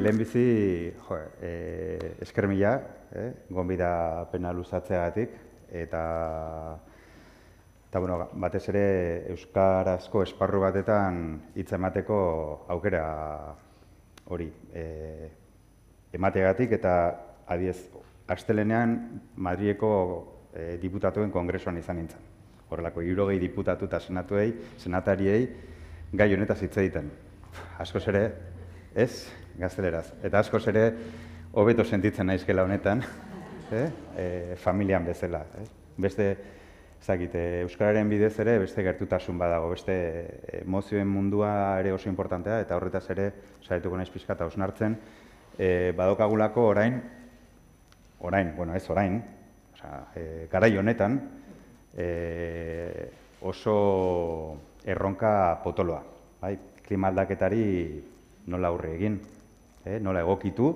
lehenbizi, jo, e, esker mila, eh, gonbida pena luzatzeagatik, eta, eta bueno, batez ere Euskarazko esparru batetan hitz emateko aukera hori e, emateagatik, eta adiez, astelenean Madrieko e, diputatuen kongresuan izan nintzen. Horrelako, irogei diputatu eta senatuei, senatariei, gai honetaz hitz egiten. Askoz ere, ez, gazteleraz. Eta askoz ere, hobeto sentitzen naizkela honetan, eh? e, familian bezala. Eh? Beste, ezagite, Euskararen bidez ere, beste gertutasun badago, beste emozioen mundua ere oso importantea, eta horretaz ere, saietuko naiz pixka eta osnartzen, e, badokagulako orain, orain, bueno, ez orain, oza, e, garai honetan, e, oso erronka potoloa, bai? klima aldaketari nola aurre egin, eh? nola egokitu,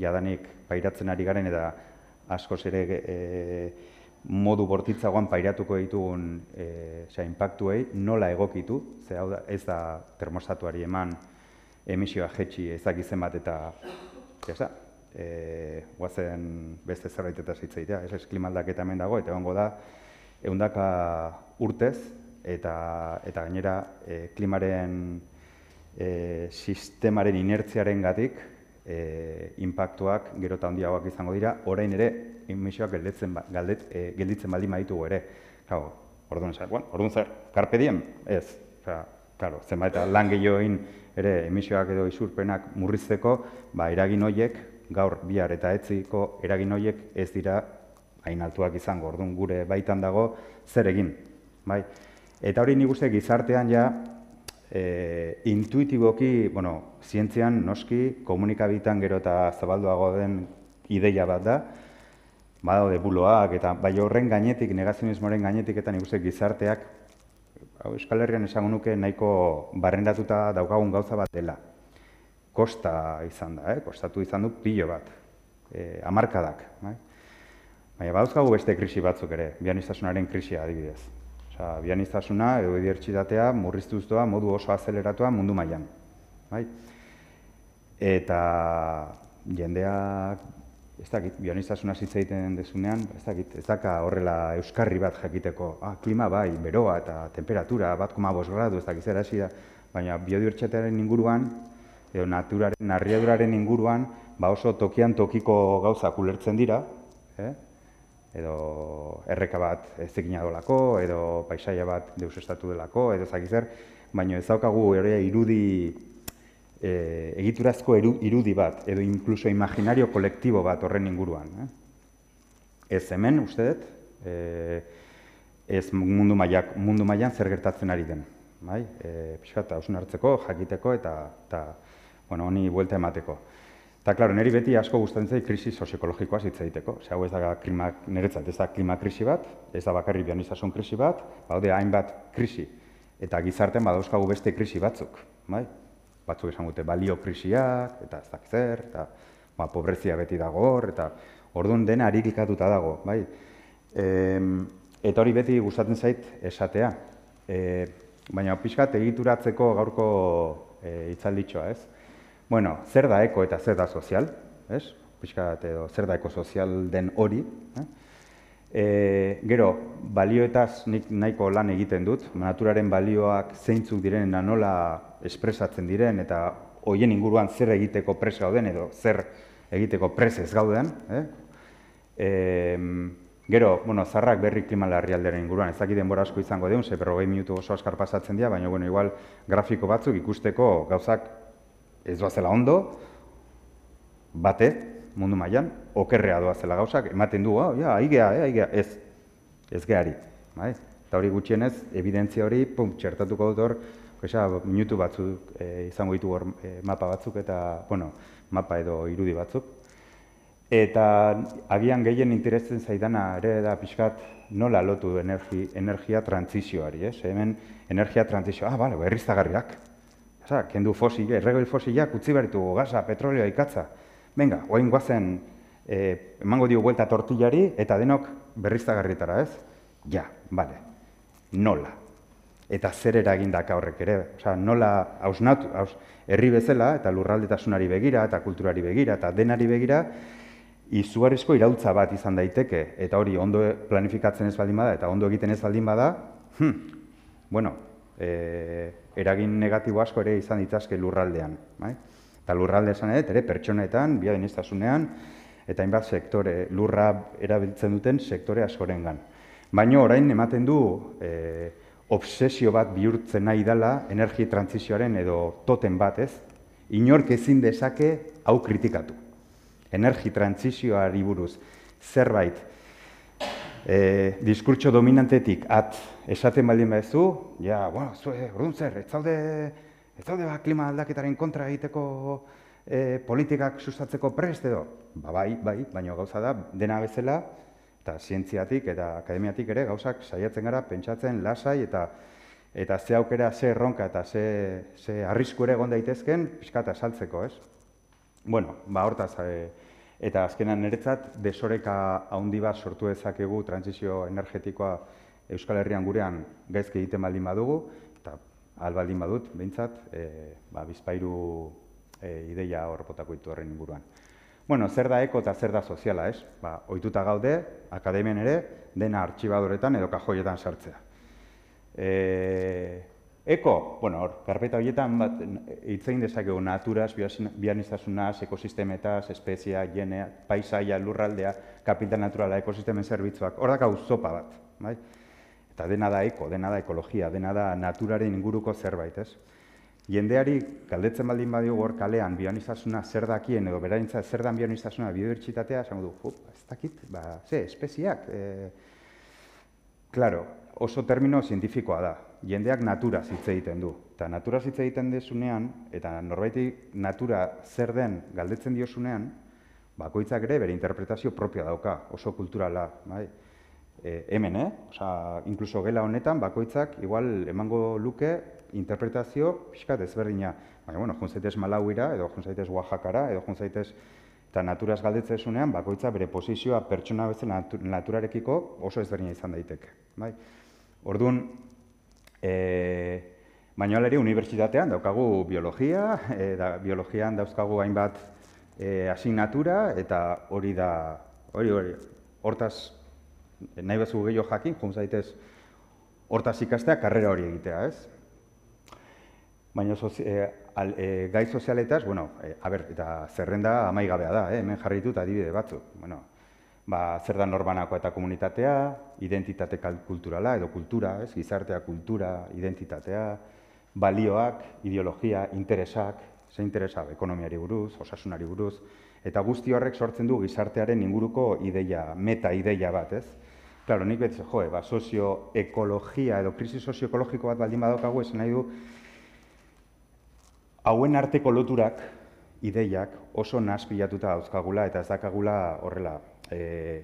jadanik pairatzen ari garen eta askoz ere e, modu bortitzagoan pairatuko ditugun e, xa, impactuei, nola egokitu, ze hau da, ez da termostatuari eman emisioa jetxi ezakizen bat eta ez da, e, guazen beste zerbait eta zitzaitea, ez ez klimaldaketa hemen dago, eta egongo da, eundaka urtez, eta, eta gainera e, klimaren e, sistemaren inertziaren gatik, e, impactuak gero eta handiagoak izango dira, orain ere emisioak gelditzen, ba, galdet, e, gelditzen baldin baditugu ere. Claro, orduan zer, bueno, orduan zer, carpe diem? Ez. Osea, claro, zenbait lan gehioin ere emisioak edo isurpenak murrizteko, ba eragin hoiek gaur bihar eta etziko eragin hoiek ez dira hain altuak izango. Orduan gure baitan dago zer egin, bai? Eta hori nik uste gizartean ja e, intuitiboki, bueno, zientzian noski komunikabitan gero eta zabalduago den ideia bat da, badaude buloak eta bai horren gainetik, negazionismoaren gainetik eta nik gizarteak, hau, Euskal Herrian esango nuke nahiko barrendatuta daukagun gauza bat dela. Kosta izan da, eh? kostatu izan du pilo bat, e, amarkadak. Bai? Baina badauzkagu beste krisi batzuk ere, bianistasunaren krisia adibidez. Osa, bianiztasuna edo ediertxitatea murriztuz doa modu oso azeleratua mundu mailan. Bai? Eta jendeak, ez dakit, bianiztasuna zitza egiten dezunean, ez dakit, ez daka horrela euskarri bat jakiteko, ah, klima bai, beroa eta temperatura, bat koma bos gradu, ez dakit zera da, baina biodibertsitatearen inguruan, edo naturaren, narriaduraren inguruan, ba oso tokian tokiko gauzak ulertzen dira, eh? Edo erreka bat ezekina dolako, edo paisaia bat deus estatu delako, edo zakizer, baina ez daukagu ere irudi, e, egiturazko irudi bat, edo inkluso imaginario kolektibo bat horren inguruan. Eh? Ez hemen, uste dut, e, ez mundu, maiak, mundu mailan zer gertatzen ari den. Bai? E, Piskat, hausun hartzeko, jakiteko eta, eta bueno, honi buelta emateko. Eta, klaro, niri beti asko gustatzen zait krisi soziekologikoa hitz egiteko. Ze hau ez da klima, niretzat ez da klima krisi bat, ez da bakarri bionizasun krisi bat, baude hainbat krisi. Eta gizartean badauzkagu beste krisi batzuk, bai? Batzuk esan gute balio krisiak, eta ez dak zer, eta ba, pobrezia beti dago hor, eta orduan dena arikikatuta dago, bai? E, eta hori beti gustatzen zait esatea. E, baina pixkat egituratzeko gaurko e, itzalditxoa, ez? Bueno, zer da eko eta zer da sozial, ez? Piskat edo zer da eko sozial den hori, eh? E, gero, balioetaz nik nahiko lan egiten dut, naturaren balioak zeintzuk diren nola espresatzen diren eta hoien inguruan zer egiteko pres gauden edo zer egiteko pres ez gauden. Eh? E, gero, bueno, zarrak berri klimalarri alderen inguruan, ez dakit denbora asko izango deun, ze berrogei minutu oso askar pasatzen dira, baina bueno, igual grafiko batzuk ikusteko gauzak ez doazela ondo, bate, mundu mailan okerrea doazela gauzak, ematen du, oh, ja, aigea, eh, aigea, ez, ez gehari. Bai? Eta hori gutxienez, evidentzia hori, pum, txertatuko dut hor, esa, minutu batzuk e, izango ditu hor e, mapa batzuk eta, bueno, mapa edo irudi batzuk. Eta agian gehien interestzen zaidana ere da pixkat nola lotu energi, energia transizioari, ez? Hemen energia transizioa, ah, bale, berriztagarriak, Osa, kendu fosil, erregoi fosilak utzi beritu gaza, petrolioa ikatza. Venga, oain guazen e, emango dio buelta tortillari eta denok berriztagarritara, ez? Ja, bale. Nola. eta zer eragindaka horrek ere. Osea, nola hausnatu, haus, herri bezala eta lurraldetasunari begira eta kulturari begira eta denari begira izugarrizko irautza bat izan daiteke eta hori ondo planifikatzen ez baldin bada eta ondo egiten ez baldin bada, hm, bueno, e, eragin negatibo asko ere izan ditzazke lurraldean. Bai? Eta lurralde esan ere, ere pertsonetan, biadeniztasunean, eta hainbat sektore, lurra erabiltzen duten sektore askorengan. Baina orain ematen du e, obsesio bat bihurtzen nahi dela energi trantzizioaren edo toten bat, ez? Inork ezin dezake hau kritikatu. Energi trantzizioari buruz zerbait e, diskurtso dominantetik at esaten baldin baduzu, ja, bueno, zue, orduan zer, ez zaude, ez zaude ba, klima aldaketaren kontra egiteko e, politikak sustatzeko prest edo? Ba, bai, bai, baina gauza da, dena bezala, eta zientziatik eta akademiatik ere gauzak saiatzen gara pentsatzen lasai eta eta ze aukera, ze erronka eta ze, ze arrisku ere egon daitezken pixka saltzeko, ez? Bueno, ba, hortaz, e, Eta azkenan niretzat desoreka handi bat sortu dezakegu transizio energetikoa Euskal Herrian gurean gaizki egiten baldin badugu, eta albaldin badut, behintzat, e, ba, bizpairu e, ideia horrepotako ditu horren inguruan. Bueno, zer da eko eta zer da soziala, ez? Ba, oituta gaude, akademien ere, dena artxibadoretan edo kajoietan sartzea. E, Eko, bueno, hor, karpeta horietan bat hitzein dezakegu naturaz, bianiztasunaz, ekosistemetaz, espezia, jenea, paisaia, lurraldea, kapital naturala, ekosistemen zerbitzuak, hor dakau zopa bat, bai? Eta dena da eko, dena da ekologia, dena da naturaren inguruko zerbait, ez? Jendeari, galdetzen baldin badio hor kalean, bianiztasuna zer dakien, edo beraintza zer dan bianiztasuna biodibertsitatea, esango du, ez dakit, ba, ze, espeziak, e, Claro, oso termino zientifikoa da, jendeak natura hitz egiten du. Eta natura hitz egiten desunean, eta norbaiti natura zer den galdetzen diosunean, bakoitzak ere bere interpretazio propia dauka, oso kulturala. Bai? E, hemen, eh? Osa, inkluso gela honetan, bakoitzak igual emango luke interpretazio pixkat ezberdina. Baina, bueno, junzaitez Malauira, edo junzaitez Oaxacara, edo junzaitez eta naturaz galdetzen zunean, bakoitza bere posizioa pertsona bezala naturarekiko oso ezberdina izan daiteke. Bai? Orduan, E, baina ere unibertsitatean daukagu biologia, e, da, biologian dauzkagu hainbat e, asignatura eta hori da, hori hori, hortaz nahi bezu gehiago jakin, jun zaitez hortaz ikastea karrera hori egitea, ez? Baina sozi, e, al, e, gai sozialetaz, bueno, e, a ber, eta zerrenda amaigabea da, eh? hemen jarri dut adibide batzuk. Bueno, ba, zer da norbanakoa eta komunitatea, identitate kulturala edo kultura, ez, gizartea kultura, identitatea, balioak, ideologia, interesak, ze interesa, ekonomiari buruz, osasunari buruz, eta guzti horrek sortzen du gizartearen inguruko ideia, meta ideia bat, ez? Claro, nik betze, joe, ba, sozioekologia edo krisi sozioekologiko bat baldin badaukagu esan nahi du, hauen arteko loturak, ideiak oso naspilatuta dauzkagula eta ez dakagula horrela eh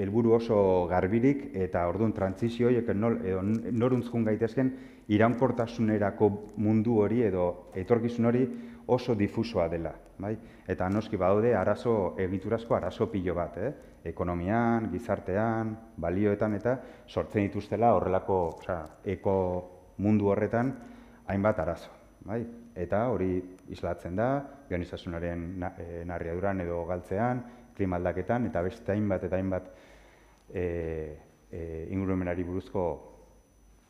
helburu oso garbirik eta orduan trantzizio horiek nol, edo noruntzkun gaitezken iraunkortasunerako mundu hori edo etorkizun hori oso difusoa dela, bai? Eta noski badaude arazo egiturazko arazo pilo bat, eh? Ekonomian, gizartean, balioetan eta sortzen dituztela horrelako, osea, eko mundu horretan hainbat arazo, bai? Eta hori islatzen da, bionizasunaren eh, narriaduran edo galtzean, klima aldaketan, eta beste hainbat eta hainbat e, e, ingurumenari buruzko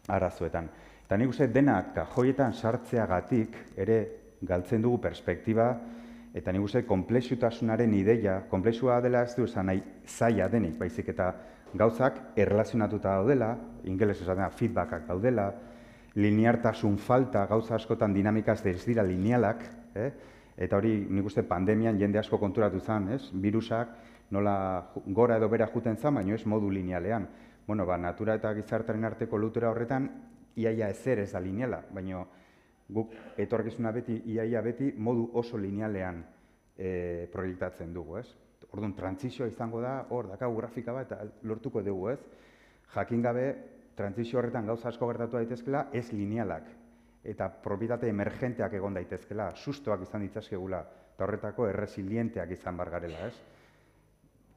arazoetan. Eta nik uste dena kajoietan sartzeagatik ere galtzen dugu perspektiba, eta nik uste komplexutasunaren ideia, komplexua dela ez du esan nahi zaila denik, baizik eta gauzak erlazionatuta daudela, ingeles esaten feedbackak daudela, lineartasun falta, gauza askotan dinamikaz ez dira linealak, eh? Eta hori nik uste pandemian jende asko konturatu zen, ez? Virusak nola gora edo bera juten zen, baina ez modu linealean. Bueno, ba, natura eta gizartaren arteko lutura horretan, iaia ezer ez da lineala, baina guk etorkizuna beti, iaia beti, modu oso linealean e, proiektatzen dugu, ez? Orduan, trantzizioa izango da, hor, daka grafika bat, lortuko dugu, ez? Jakin gabe, trantzizio horretan gauza asko gertatu daitezkela, ez linealak eta propietate emergenteak egon daitezkela, sustoak izan ditzazkegula, eta horretako erresilienteak izan bar garela, ez?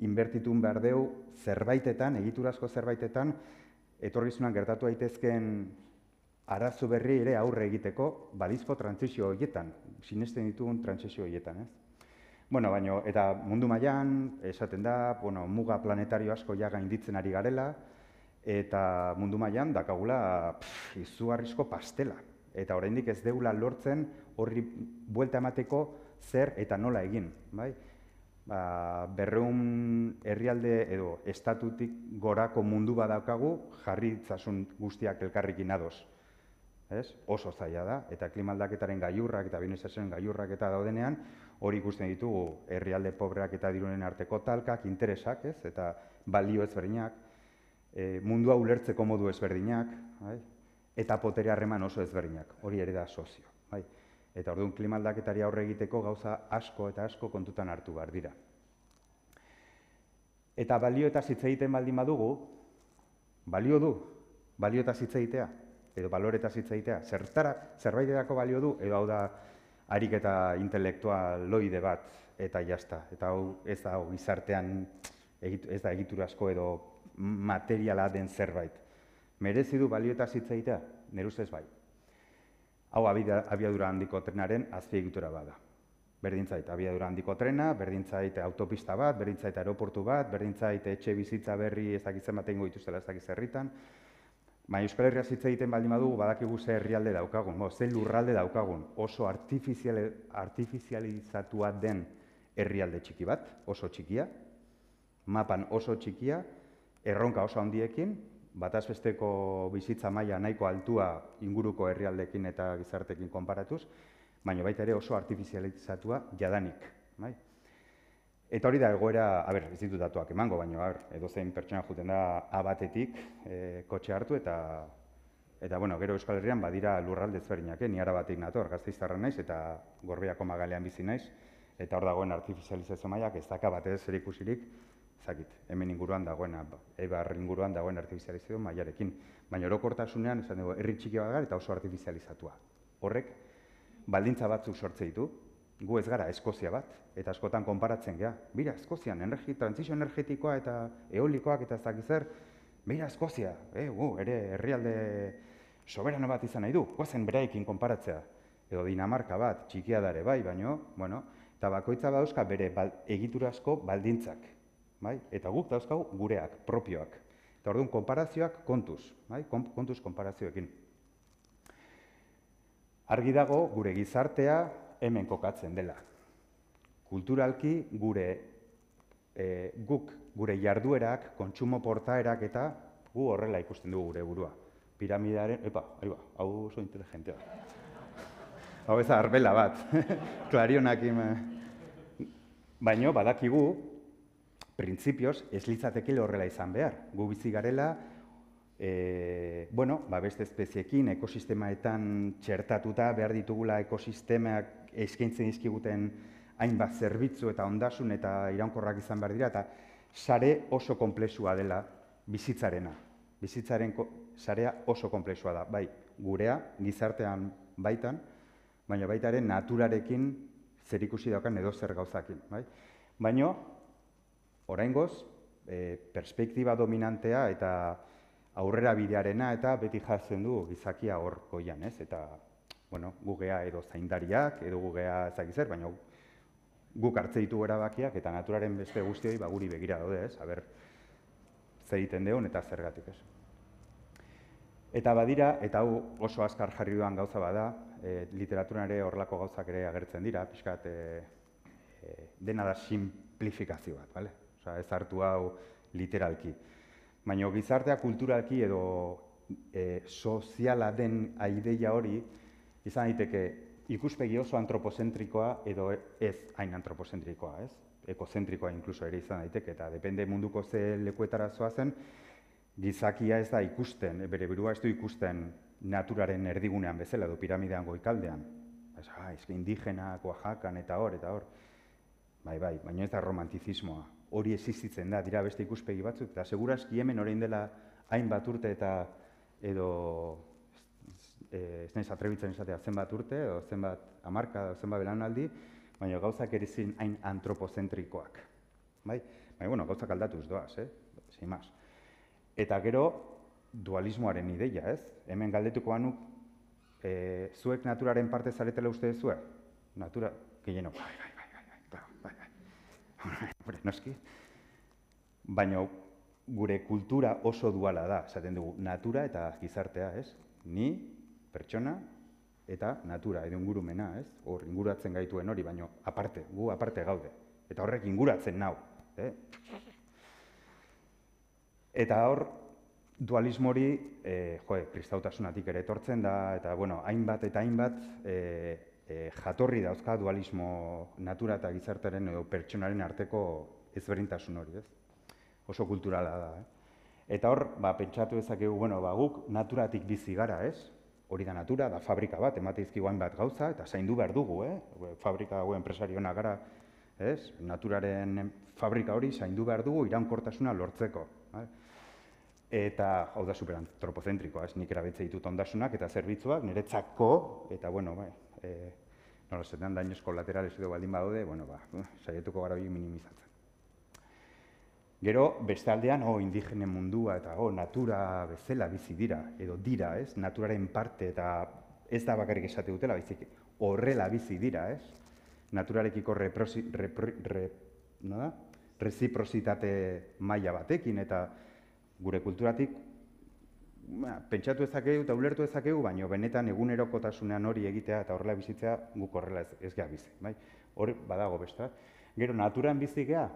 Inbertitun behar deu zerbaitetan, egiturazko zerbaitetan, etorrizunan gertatu daitezken arazo berri ere aurre egiteko balizko trantzizio horietan, sinesten ditugun trantzizio horietan, ez? Bueno, baino, eta mundu mailan esaten da, bueno, muga planetario asko ja gainditzen ari garela, eta mundu mailan dakagula pff, izugarrizko pastela. Eta oraindik ez deula lortzen horri buelta emateko zer eta nola egin, bai? Ba, berreun herrialde edo estatutik gorako mundu badaukagu jarri guztiak elkarrikin ados ez? Oso zaila da eta klimaldaketaren gailurrak eta binezesen gailurrak eta daudenean hori ikusten ditugu herrialde pobreak eta dirunen arteko talkak, interesak, ez? Eta balio ezberdinak, e, mundua ulertzeko modu ezberdinak, bai? Eta potere harreman oso ezberdinak. Hori ere da sozio, bai? Eta orduan klimaldaketari aurre egiteko gauza asko eta asko kontutan hartu behar dira. Eta balio eta hitz egiten baldin badugu, balio du, balio eta hitz egitea edo baloreta hitz egitea, zertara, zerbaiterako balio du, edo hau da ariketa intelektualoide bat, eta jazta. Eta hau ez da hau gizartean, ez da egiturazko edo materiala den zerbait. Merezi du balio hitz egitea? Nire ustez bai. Hau abiadura handiko trenaren azpiegitura bada. Berdintzait, abiadura handiko trena, berdintzait autopista bat, berdintzait aeroportu bat, berdintzait etxe bizitza berri ez dakitzen bat egingo dituztela ez dakiz herritan, Ba, Euskal Herria hitz egiten baldin badugu badakigu ze herrialde daukagun, bo, ze lurralde daukagun, oso artifiziale, artifizializatua den herrialde txiki bat, oso txikia, mapan oso txikia, erronka oso handiekin, batazbesteko bizitza maila nahiko altua inguruko herrialdekin eta gizartekin konparatuz, baina baita ere oso artifizializatua jadanik. Bai? Eta hori da egoera, a ber, ez ditut datuak emango, baina ber, edo zein pertsona juten da A batetik e, kotxe hartu eta eta bueno, gero Euskal Herrian badira lurralde ezberdinak, eh? ni ara batik nator, Gasteiztarra naiz eta Gorbeako magalean bizi naiz eta hor dagoen artifizializazio mailak ez daka batez zer ikusirik, zakit, hemen inguruan dagoena, ebar inguruan dagoen artifizializazio mailarekin, baina orokortasunean esan dugu herri txiki bat eta oso artifizializatua. Horrek baldintza batzuk sortze ditu, gu ez gara Eskozia bat, eta askotan konparatzen gea. Bira, Eskozian, energi, transizio energetikoa eta eolikoak eta ez dakizer, bira, Eskozia, e, gu, ere herrialde soberano bat izan nahi du, guazen beraikin konparatzea. Edo Dinamarka bat, txikia dare bai, baino, bueno, eta bakoitza dauzka bere bal, egiturazko baldintzak, bai? eta guk dauzkau gureak, propioak. Eta orduan, konparazioak kontuz, bai? kontuz konparazioekin. Argi dago, gure gizartea, hemen kokatzen dela. Kulturalki gure e, guk gure jarduerak, kontsumo portaerak eta gu horrela ikusten dugu gure burua. Piramidaren, epa, aiba, hau oso inteligentea. hau ez arbela bat, klarionak ime. Baina badakigu, printzipioz, ez litzatekile horrela izan behar. Gu bizi garela, e, bueno, ba beste espeziekin, ekosistemaetan txertatuta behar ditugula ekosistemak eskaintzen dizkiguten hainbat zerbitzu eta ondasun eta iraunkorrak izan behar dira, eta sare oso komplexua dela bizitzarena. Bizitzaren sarea oso komplexua da, bai, gurea, gizartean baitan, baina baitaren naturarekin zer ikusi daukan edo zer gauzakin. Bai? Baina, orain goz, e, perspektiba dominantea eta aurrera bidearena eta beti jatzen du gizakia hor goian, ez? Eta, bueno, gugea edo zaindariak, edo gugea ezakizer, baina guk hartze ditu erabakiak eta naturaren beste guztioi ba, guri begira daude, ez? Aber, zer egiten deun eta zergatik, ez? Eta badira, eta hau oso azkar jarri duan gauza bada, e, literaturan ere horlako gauzak ere agertzen dira, pixkat, e, e, dena da simplifikazio bat, bale? Osa, ez hartu hau literalki. Baina gizartea kulturalki edo e, soziala den aideia hori, izan daiteke ikuspegi oso antropozentrikoa edo ez hain antropozentrikoa, ez? Ekozentrikoa inkluso ere izan daiteke, eta depende munduko ze lekuetara zoazen, gizakia ez da ikusten, bere burua ez du ikusten naturaren erdigunean bezala, edo piramidean goikaldean. Ez, ah, ez indigenak, Oaxakan eta hor, eta hor. Bai, bai, baina ez da romantizismoa hori existitzen da, dira beste ikuspegi batzuk, eta segurazki hemen orain dela hainbat urte eta edo ez nahiz atrebitzen izatea zenbat urte, edo zenbat amarka, edo zenbat belanaldi, baina gauzak ere zin hain antropozentrikoak. Bai? Baina, bueno, gauzak aldatuz doaz, eh? Sin más. Eta gero, dualismoaren ideia, ez? Hemen galdetuko banuk, e, zuek naturaren parte zaretela uste duzue? Natura, gehieno, bai, bai, bai, bai, bai, bai, bai, bai, noski. Baina gure kultura oso duala da, esaten dugu, natura eta gizartea, ez? Ni, pertsona, eta natura, edo ingurumena, ez? Hor, inguratzen gaituen hori, baino aparte, gu aparte gaude. Eta horrek inguratzen nau, eh? Eta hor, dualismo hori, eh, joe, kristautasunatik ere etortzen da, eta, bueno, hainbat eta hainbat eh, eh, jatorri dauzka dualismo natura eta gizartaren edo pertsonaren arteko ezberdintasun hori, ez? Oso kulturala da, eh? Eta hor, ba, pentsatu dezakegu, bueno, ba, guk naturatik bizi gara, ez? Hori da natura, da fabrika bat, emate izkigoan bat gauza, eta zaindu behar dugu, eh? fabrika hau enpresariona gara, ez? naturaren fabrika hori zaindu behar dugu iraunkortasuna lortzeko. Eh? Eta, hau da superantropozentrikoa, ez nik erabetze ditut ondasunak eta zerbitzuak, niretzako, eta, bueno, bai, e, nola zetan dainezko laterales edo baldin badaude, bueno, ba, saietuko gara hori minimizatzen. Gero, beste aldean, oh, indigenen mundua eta oh, natura bezala bizi dira, edo dira, ez? Naturaren parte eta ez da bakarrik esate dutela, bizik horrela bizi dira, ez? Naturarekiko reprosi, repro, re, no da? reciprocitate maila batekin eta gure kulturatik ba, pentsatu ezakegu eta ulertu ezakegu, baina benetan egunerokotasunean hori egitea eta horrela bizitzea guk horrela ez, ez bizi. Bai? Hor badago besta. Gero, naturan bizi geha,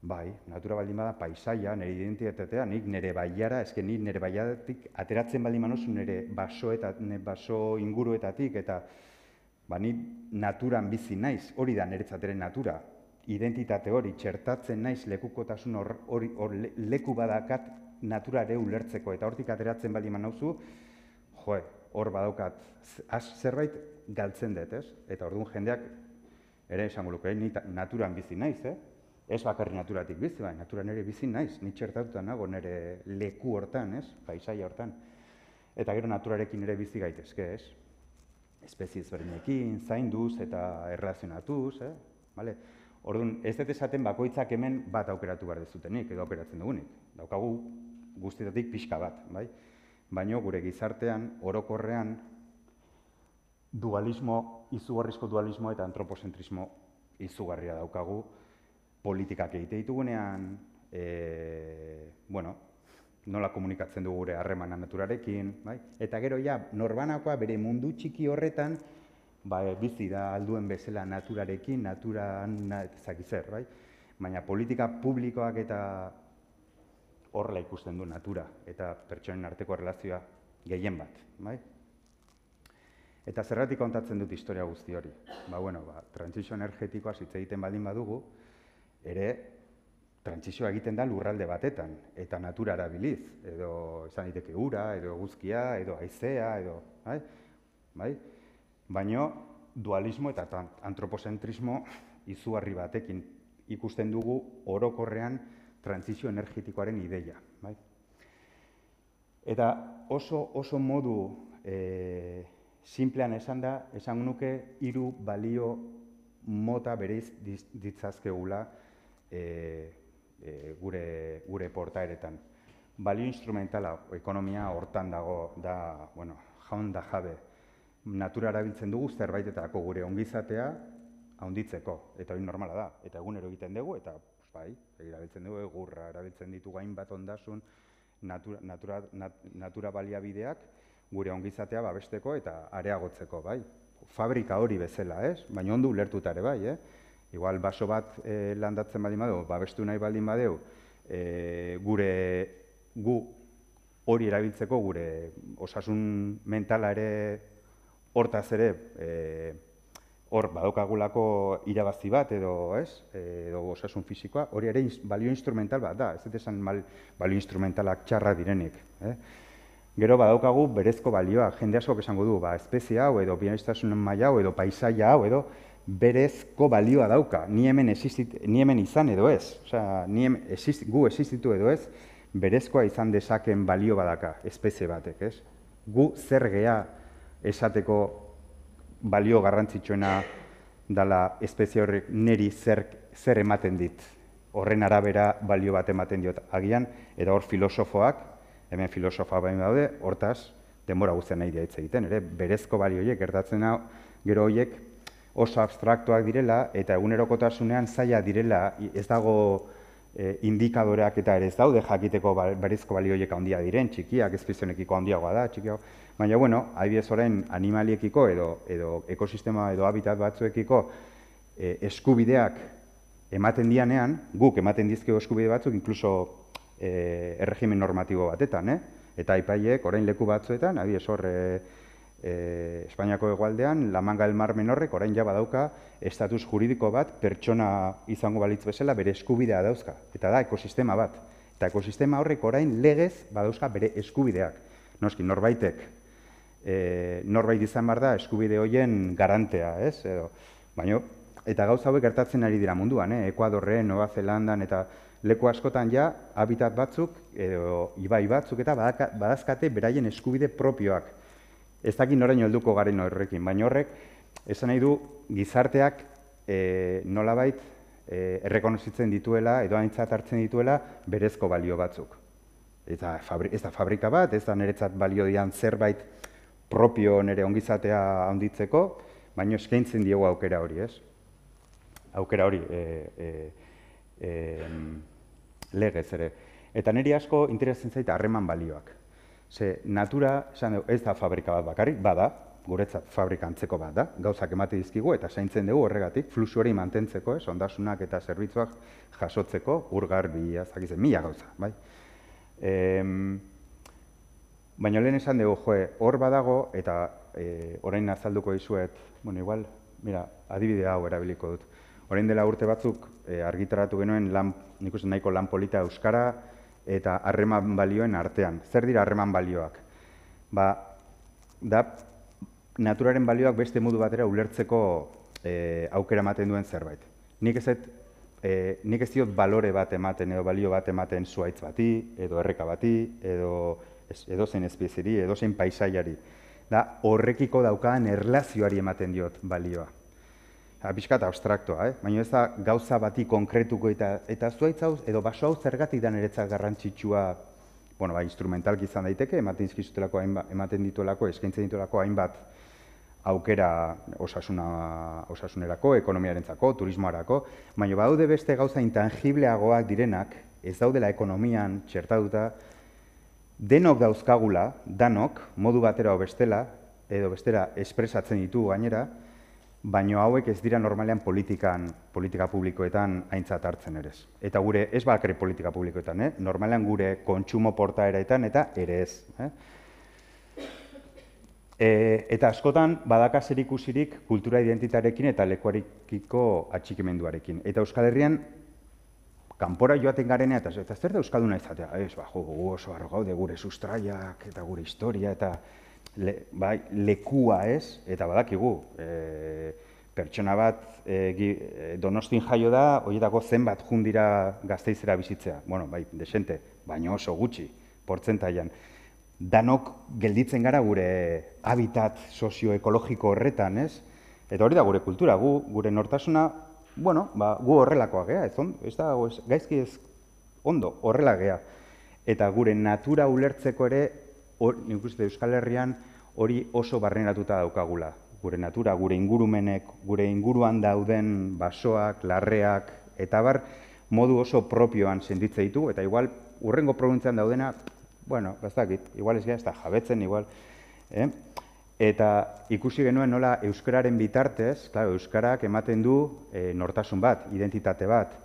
Bai, natura baldin bada paisaia, nire identitatea, nik nire baiara, eske nik nire baiatik ateratzen baldin manozu nire baso eta nire baso inguruetatik eta ba ni naturan bizi naiz, hori da niretzateren natura. Identitate hori txertatzen naiz lekukotasun hori hor leku badakat naturare ulertzeko eta hortik ateratzen baldin manauzu, jo, hor badaukat az zerbait galtzen dut, ez? Eta orduan jendeak ere esango luke, ni naturan bizi naiz, eh? Ez bakarri naturatik bizi, bai, natura nire bizi naiz, ni txertatuta nago nire leku hortan, ez, paisaia hortan. Eta gero naturarekin ere bizi gaitezke, ez? Espezie ezberdinekin, zainduz eta erlazionatuz, eh? Vale? Orduan, ez dut esaten bakoitzak hemen bat aukeratu behar dezutenik, edo aukeratzen dugunik. Daukagu guztietatik pixka bat, bai? Baina gure gizartean, orokorrean, dualismo, izugarrizko dualismo eta antropozentrismo izugarria daukagu, politikak egite ditugunean, e, bueno, nola komunikatzen dugu gure harremana naturarekin, bai? Eta gero ja, norbanakoa bere mundu txiki horretan, ba, bizi da alduen bezala naturarekin, naturan ezak zer, bai? Baina politika publikoak eta horrela ikusten du natura eta pertsonen arteko relazioa gehien bat, bai? Eta zerratik kontatzen dut historia guzti hori. Ba, bueno, ba, transizio energetikoa hitz egiten baldin badugu, ere trantzizioa egiten da lurralde batetan eta natura erabiliz edo izan daiteke ura edo eguzkia edo haizea edo bai? Bai? Baino dualismo eta antropozentrismo izugarri batekin ikusten dugu orokorrean trantzizio energetikoaren ideia bai? Eta oso oso modu e, simplean esan da esan nuke hiru balio mota bereiz ditzazkegula e, e, gure, gure portaeretan. Balio instrumentala, ekonomia hortan dago, da, bueno, jaun da jabe. Natura erabiltzen dugu zerbaitetako gure ongizatea haunditzeko, eta hori normala da. Eta egunero egiten dugu, eta bai, erabiltzen dugu, egurra, erabiltzen ditu gain bat ondasun, natura, natura, natura baliabideak gure ongizatea babesteko eta areagotzeko, bai. Fabrika hori bezala, ez? Baina ondu ulertutare bai, eh? Igual baso bat e, landatzen baldin badeu, babestu nahi baldin badeu, e, gure gu hori erabiltzeko gure osasun mentala ere hortaz ere e, hor badaukagulako irabazi bat edo, ez? edo osasun fisikoa, hori ere balio instrumental bat da, ez dut esan mal, balio instrumentalak txarra direnik. Eh? Gero badaukagu berezko balioa, jende asko esango du, ba, espezia hau edo bienestasunen maila hau edo paisaia hau edo berezko balioa dauka, ni hemen, existit, ni hemen izan edo ez, osea, ni hemen exist, gu existitu edo ez, berezkoa izan dezaken balio badaka, espezie batek, ez? Gu zer gea esateko balio garrantzitsuena dala espezie horrek neri zer, zer ematen dit, horren arabera balio bat ematen diot agian, eta hor filosofoak, hemen filosofa bain daude, hortaz, denbora guztian nahi hitz egiten, ere berezko bali horiek gertatzen hau, gero horiek oso abstraktuak direla eta egunerokotasunean zaila direla ez dago e, indikadoreak eta ere ez daude jakiteko ba, berezko bali horiek handia diren, txikiak, ezpizionekiko handiagoa da, txikiago. Baina, bueno, adibidez orain animaliekiko edo, edo ekosistema edo habitat batzuekiko e, eskubideak ematen dianean, guk ematen dizkio eskubide batzuk, inkluso e, erregimen normatibo batetan, eh? Eta aipaiek, orain leku batzuetan, adibidez hor, e, e, Espainiako egualdean, La Manga del Mar Menorrek orain ja badauka estatus juridiko bat pertsona izango balitz bezala bere eskubidea dauzka. Eta da, ekosistema bat. Eta ekosistema horrek orain legez badauzka bere eskubideak. Noski, norbaitek, e, norbait izan bar da eskubide hoien garantea, ez? Edo, baina, eta gauza hauek gertatzen ari dira munduan, eh? Ekuadorren, Nova Zelandan eta leku askotan ja habitat batzuk edo ibai batzuk eta badazkate beraien eskubide propioak. Ez dakit noraino helduko garen horrekin, baina horrek esan nahi du gizarteak e, nolabait e, errekonozitzen dituela edo aintzat hartzen dituela berezko balio batzuk. Eta ez da fabrika bat, ez da niretzat balio dian zerbait propio nire ongizatea handitzeko, baina eskaintzen diegu aukera hori, ez? aukera hori e, e, e, legez ere. Eta niri asko interesatzen zaita harreman balioak. Ze natura, esan ez da fabrika bat bakarrik, bada, guretzat fabrika antzeko bat da, gauzak emate dizkigu eta zaintzen dugu horregatik, fluxu hori mantentzeko, ez, ondasunak eta zerbitzuak jasotzeko, urgar, bila, zakizen, mila gauza, bai? E, baina lehen esan dugu, joe, hor badago, eta e, orain azalduko dizuet, bueno, igual, mira, adibide hau erabiliko dut. Orain dela urte batzuk e, argitaratu genuen lan, nik uste nahiko lan polita euskara eta harreman balioen artean. Zer dira harreman balioak? Ba, da, naturaren balioak beste modu batera ulertzeko e, aukera ematen duen zerbait. Nik ez e, nik ez diot balore bat ematen edo balio bat ematen zuaitz bati, edo erreka bati, edo edo zen espezieri, edo zen paisaiari. Da, horrekiko daukaan erlazioari ematen diot balioa abiskat abstraktoa, eh? baina ez da gauza bati konkretuko eta eta zuaitz hau edo baso hau zergatik da niretzat garrantzitsua bueno, ba, instrumentalki izan daiteke, ematen dizkizutelako hainbat, ematen dituelako, eskaintzen dituelako hainbat aukera osasuna, osasunerako, ekonomiarentzako, turismoarako, baina badaude beste gauza intangibleagoak direnak, ez daudela ekonomian txertatuta, denok dauzkagula, danok, modu batera o bestela, edo bestera espresatzen ditu gainera, baino hauek ez dira normalean politikan, politika publikoetan aintzat hartzen ere ez. Eta gure, ez bakare politika publikoetan, eh? normalean gure kontsumo portaeraetan eta ere ez. Eh? E, eta askotan badaka zer ikusirik kultura identitarekin eta lekuarekiko atxikimenduarekin. Eta Euskal Herrian, kanpora joaten garenea, eta, eta zer da Euskalduna izatea? Ez, ba, jo, oso arro gaude gure sustraiak eta gure historia eta le, bai, lekua ez, eta badakigu, e, pertsona bat e, e, donostin jaio da, horietako zenbat jundira gazteizera bizitzea. Bueno, bai, desente, baina oso gutxi, portzentaian. Danok gelditzen gara gure habitat sozioekologiko horretan, ez? Eta hori da gure kultura, gu, gure nortasuna, bueno, ba, gu horrelakoa gea, ez, on, ez da, ez, gaizki ez ondo, horrela gea. Eta gure natura ulertzeko ere, or, nik uste Euskal Herrian hori oso barrenatuta daukagula. Gure natura, gure ingurumenek, gure inguruan dauden basoak, larreak, eta bar, modu oso propioan sentitze ditu, eta igual, urrengo probintzean daudena, bueno, bastakit, igual ez ez da jabetzen, igual, eh? Eta ikusi genuen nola euskararen bitartez, claro, euskarak ematen du e, nortasun bat, identitate bat,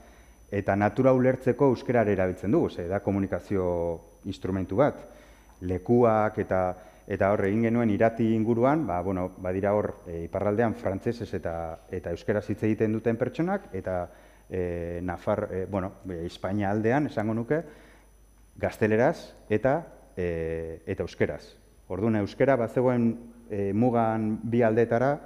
eta natura ulertzeko euskarare erabiltzen du, ze da komunikazio instrumentu bat lekuak eta eta hor egin genuen irati inguruan, ba, bueno, badira hor e, iparraldean frantsesez eta eta euskaraz hitz egiten duten pertsonak eta e, Nafar, e, bueno, Espainia aldean esango nuke gazteleraz eta e, eta euskeraz. Orduan euskera bazegoen e, mugan bi aldetara,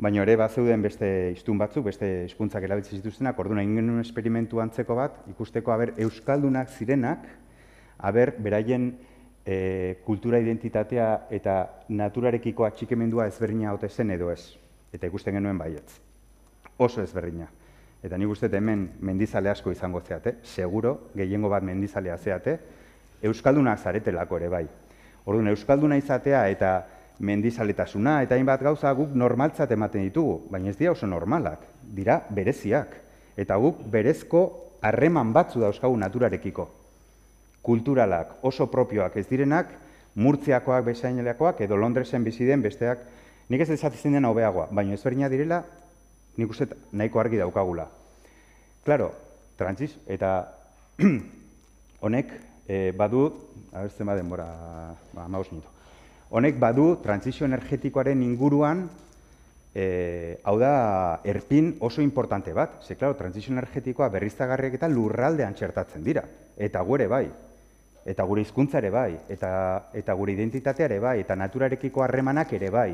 baina ere bazeuden beste hiztun batzuk, beste hizkuntzak erabiltzen zituztenak, orduan egin genuen esperimentu antzeko bat, ikusteko aber euskaldunak zirenak, aber beraien e, kultura identitatea eta naturarekiko atxikemendua ezberdina haute zen edo ez. Eta ikusten genuen baietz. Oso ezberdina. Eta nik uste hemen mendizale asko izango zeate, seguro, gehiengo bat mendizalea zeate, Euskaldunak zaretelako ere bai. Orduan, Euskalduna izatea eta mendizaletasuna eta hainbat gauza guk normaltzat ematen ditugu, baina ez dira oso normalak, dira bereziak. Eta guk berezko harreman batzu dauzkagu naturarekiko. Kulturalak, oso propioak ez direnak, murtziakoak bezaineleakoak edo Londresen bizi den besteak, nik ez ezatzen den hobeagoa, baina ezberdina direla, nik uste nahiko argi daukagula. Claro, transiz, eta honek e, badu, abertzen baden bora, ba, maus nito. Honek badu, transizio energetikoaren inguruan, e, hau da, erpin oso importante bat. Ze, klaro, transizio energetikoa berriztagarriak eta lurraldean txertatzen dira. Eta gure bai, eta gure hizkuntza ere bai, eta, eta gure identitatea ere bai, eta naturarekiko harremanak ere bai.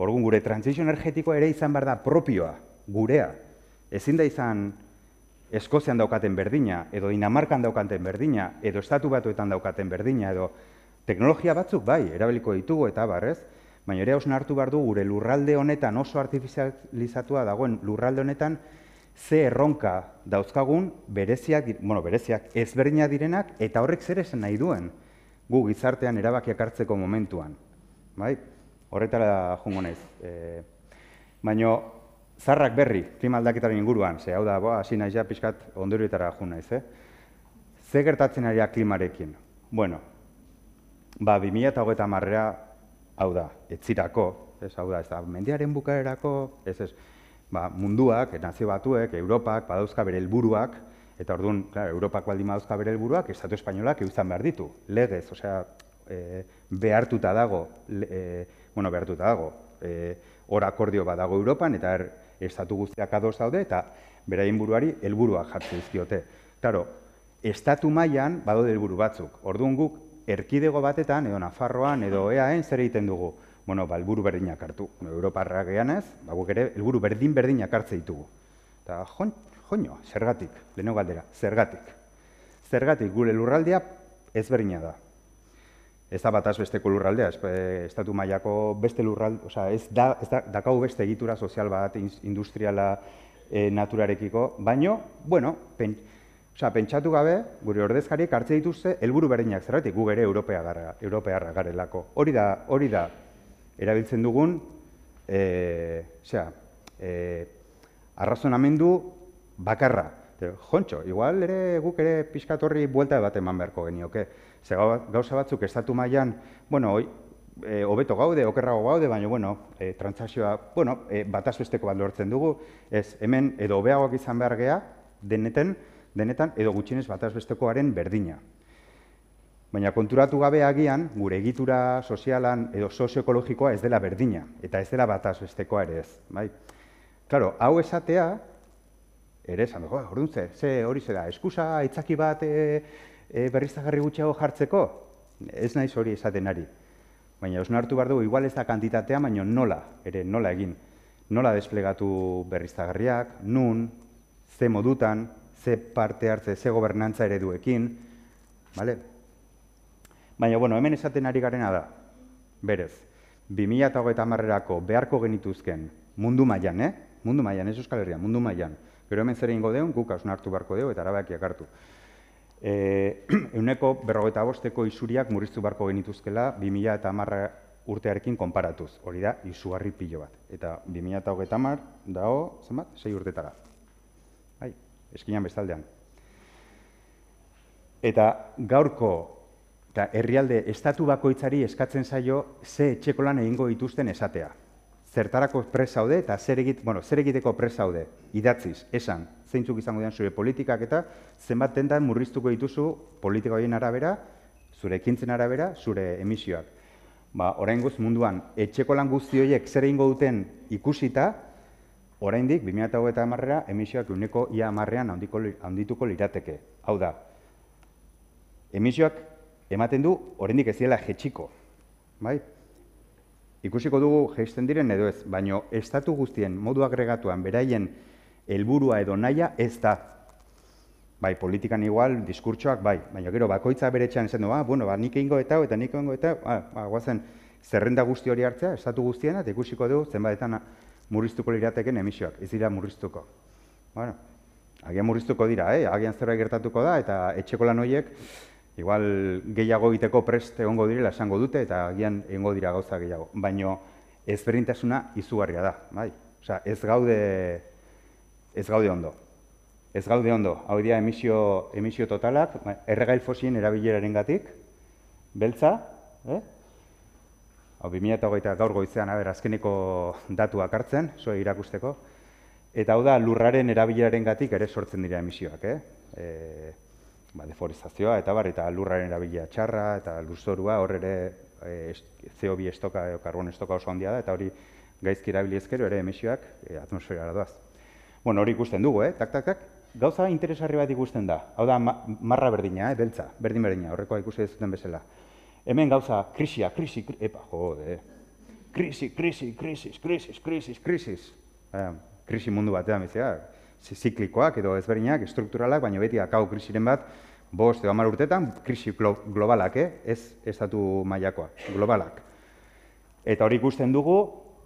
Orgun, gure transizio energetikoa ere izan behar da propioa, gurea. Ezin da izan Eskozian daukaten berdina, edo Dinamarkan daukaten berdina, edo Estatu Batuetan daukaten berdina, edo teknologia batzuk bai, erabiliko ditugu eta barrez, baina ere hausna hartu behar du gure lurralde honetan oso artifizializatua dagoen lurralde honetan ze erronka dauzkagun bereziak, bueno, bereziak ezberdina direnak eta horrek zer esan nahi duen gu gizartean erabakiak hartzeko momentuan. Bai? Horretara jungo naiz. E, baina zarrak berri klima aldaketaren inguruan, ze hau da, boa, hasi naiz ja pixkat ondorioetara jo naiz, eh? Ze gertatzen ari klimarekin? Bueno, ba, 2008 marrea, hau da, etzirako, ez, hau da, ez da, mendiaren bukaerako, ez ez, ba, munduak, nazio batuek, Europak, badauzka bere helburuak, eta orduan, klar, Europak baldin badauzka bere helburuak, Estatu Espainolak euzan behar ditu, legez, osea, e, behartuta dago, e, bueno, behartuta dago, e, hor akordio badago Europan, eta er, estatu guztiak ados daude eta beraien buruari helburuak jartzen dizkiote. Claro, estatu mailan badaude helburu batzuk. Orduan guk erkidego batetan edo Nafarroan edo EAen zer egiten dugu? Bueno, ba helburu berdinak hartu. Europarra geanez, ba guk ere helburu berdin berdinak hartze ditugu. Ta jon, joño, zergatik, leno galdera, zergatik. Zergatik gure lurraldea ezberdina da ez da bataz besteko lurraldea, ez, eh, estatu mailako beste lurralde, osea, ez da, ez da, dakau beste egitura sozial bat, industriala, e, naturarekiko, baino, bueno, pen, osea, pentsatu gabe, gure ordezkariek hartze dituzte, helburu berdinak zerratik, gu ere Europea gara, Europearra garelako. Hori da, hori da, erabiltzen dugun, e, osea, e, arrazonamendu bakarra. Jontxo, igual ere guk ere pixkatorri buelta bat eman beharko genioke. Ze gauza batzuk estatu mailan, bueno, e, hobeto gaude, okerrago gaude, baina, bueno, e, transakzioa, bueno, e, bataz besteko bat lortzen dugu, ez, hemen edo hobeagoak izan behar gea, deneten, denetan, edo gutxinez bataz bestekoaren berdina. Baina konturatu gabe agian, gure egitura sozialan edo sozioekologikoa ez dela berdina, eta ez dela bataz bestekoa ere ez. Bai? Claro, hau esatea, ere esan dugu, orduan ze, ze hori zera, eskusa, itzaki bat e, e, berriztagarri gutxiago jartzeko, ez naiz hori esaten ari. Baina osna hartu behar dugu, igual ez da kantitatea, baina nola, ere nola egin. Nola desplegatu berriztagarriak, nun, ze modutan, ze parte hartze, ze gobernantza ereduekin, bale? Baina, bueno, hemen esaten ari garena da, berez, 2008 marrerako beharko genituzken mundu mailan, eh? Mundu mailan, ez Euskal Herria, mundu mailan. Gero hemen zer egingo deun, guk hartu beharko dugu eta arabakiak hartu. E, euneko berrogeita bosteko isuriak murriztu beharko genituzkela 2000 eta marra urtearekin konparatuz. Hori da, izugarri pilo bat. Eta 2000 eta hogeita mar, dao, zenbat, sei urtetara. Hai, eskinan bestaldean. Eta gaurko, eta herrialde estatu bakoitzari eskatzen zaio ze etxeko lan egingo dituzten esatea zertarako pres zaude eta zer, egit, bueno, zer egiteko pres zaude, idatziz, esan, zeintzuk izango dian zure politikak eta zenbat tentan murriztuko dituzu politika horien arabera, zure ekintzen arabera, zure emisioak. Ba, orain guz munduan, etxeko lan guzti horiek zer egingo duten ikusita, oraindik 2008 amarrera emisioak uneko ia amarrean handituko lirateke. Hau da, emisioak ematen du oraindik ez dela jetxiko. Bai? Ikusiko dugu geisten diren edo ez, baino estatu guztien modu agregatuan beraien helburua edo naia ez da. Bai, politikan igual, diskurtsoak, bai, baina gero bakoitza bere txan esan du, ah, bueno, ba, nik egingo eta eta nik egingo eta, ah, ba, guazen, zerrenda guzti hori hartzea, estatu guztiena, eta ikusiko dugu zenbatetan murriztuko lirateken emisioak, ez dira murriztuko. Bueno, agian murriztuko dira, eh? agian zerbait gertatuko da, eta etxeko lan horiek, igual gehiago egiteko prest egongo direla esango dute eta agian egongo dira gauza gehiago. Baino ezberdintasuna izugarria da, bai? Osea, ez gaude ez gaude ondo. Ez gaude ondo. Hau dira emisio, emisio totalak, bai, erregail fosien erabilerarengatik beltza, eh? Hau, 2008 gaur goizean, aber, azkeneko datuak hartzen, zoe irakusteko. Eta hau da, lurraren erabileraren gatik ere sortzen dira emisioak, eh? E, ba, deforestazioa, eta bar, eta lurraren erabilera txarra, eta lurzorua, hor ere e, CO2 estoka, e, karbon estoka oso handia da, eta hori gaizki erabili ezkero ere emisioak e, atmosferara doaz. Bueno, hori ikusten dugu, eh? Tak, tak, tak. Gauza interesarri bat ikusten da. Hau da, marra berdina, eh? beltza, berdin berdina, horrekoa ikusi duten bezala. Hemen gauza, krisia, krisi, krisi, epa, jode, krisi, krisi, krisis, krisis, krisis, krisis. Eh, krisi mundu batean, bizia, ziklikoak edo ezberdinak, strukturalak, baina beti akau krisiren bat, bost edo amar urtetan, krisi globalak, eh? ez estatu mailakoa, globalak. Eta hori ikusten dugu,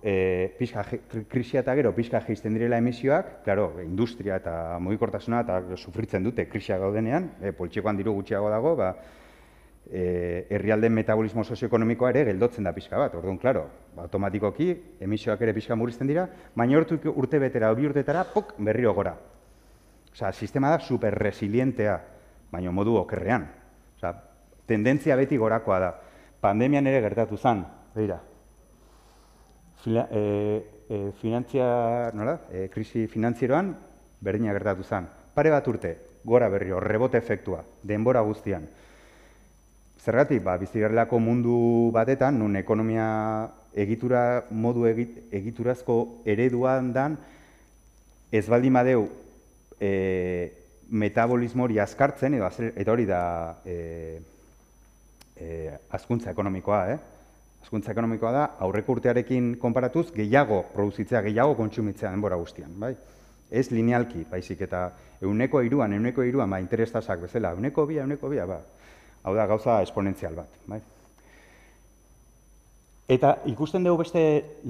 e, pizka, krisia eta gero pizka geizten direla emisioak, claro, industria eta mugikortasuna eta sufritzen dute krisia gaudenean, e, poltsikoan diru gutxiago dago, ba, e, herrialden metabolismo sozioekonomikoa ere geldotzen da pixka bat. Orduan, klaro, automatikoki emisioak ere pixka murrizten dira, baina hortu urte betera, bi urtetara, pok, berriro gora. Osa, sistema da super resilientea, baina modu okerrean. Osa, tendentzia beti gorakoa da. Pandemian ere gertatu zen, behira. Fila, e, e, finantzia, nola? E, krisi finanzieroan, berdina gertatu zen. Pare bat urte, gora berrio, rebote efektua, denbora guztian. Zergatik, ba, bizigarrelako mundu batetan, nun ekonomia egitura modu egiturazko ereduan dan, ez baldin badeu e, metabolismo hori azkartzen, edo eta hori da e, e, azkuntza ekonomikoa, eh? Azkuntza ekonomikoa da, aurreko urtearekin konparatuz, gehiago produzitzea, gehiago kontsumitzea denbora guztian, bai? Ez linealki, baizik, eta euneko iruan, euneko iruan, ba, interestasak bezala, euneko bia, euneko bia, ba, Hau da, gauza esponentzial bat. Bai? Eta ikusten dugu beste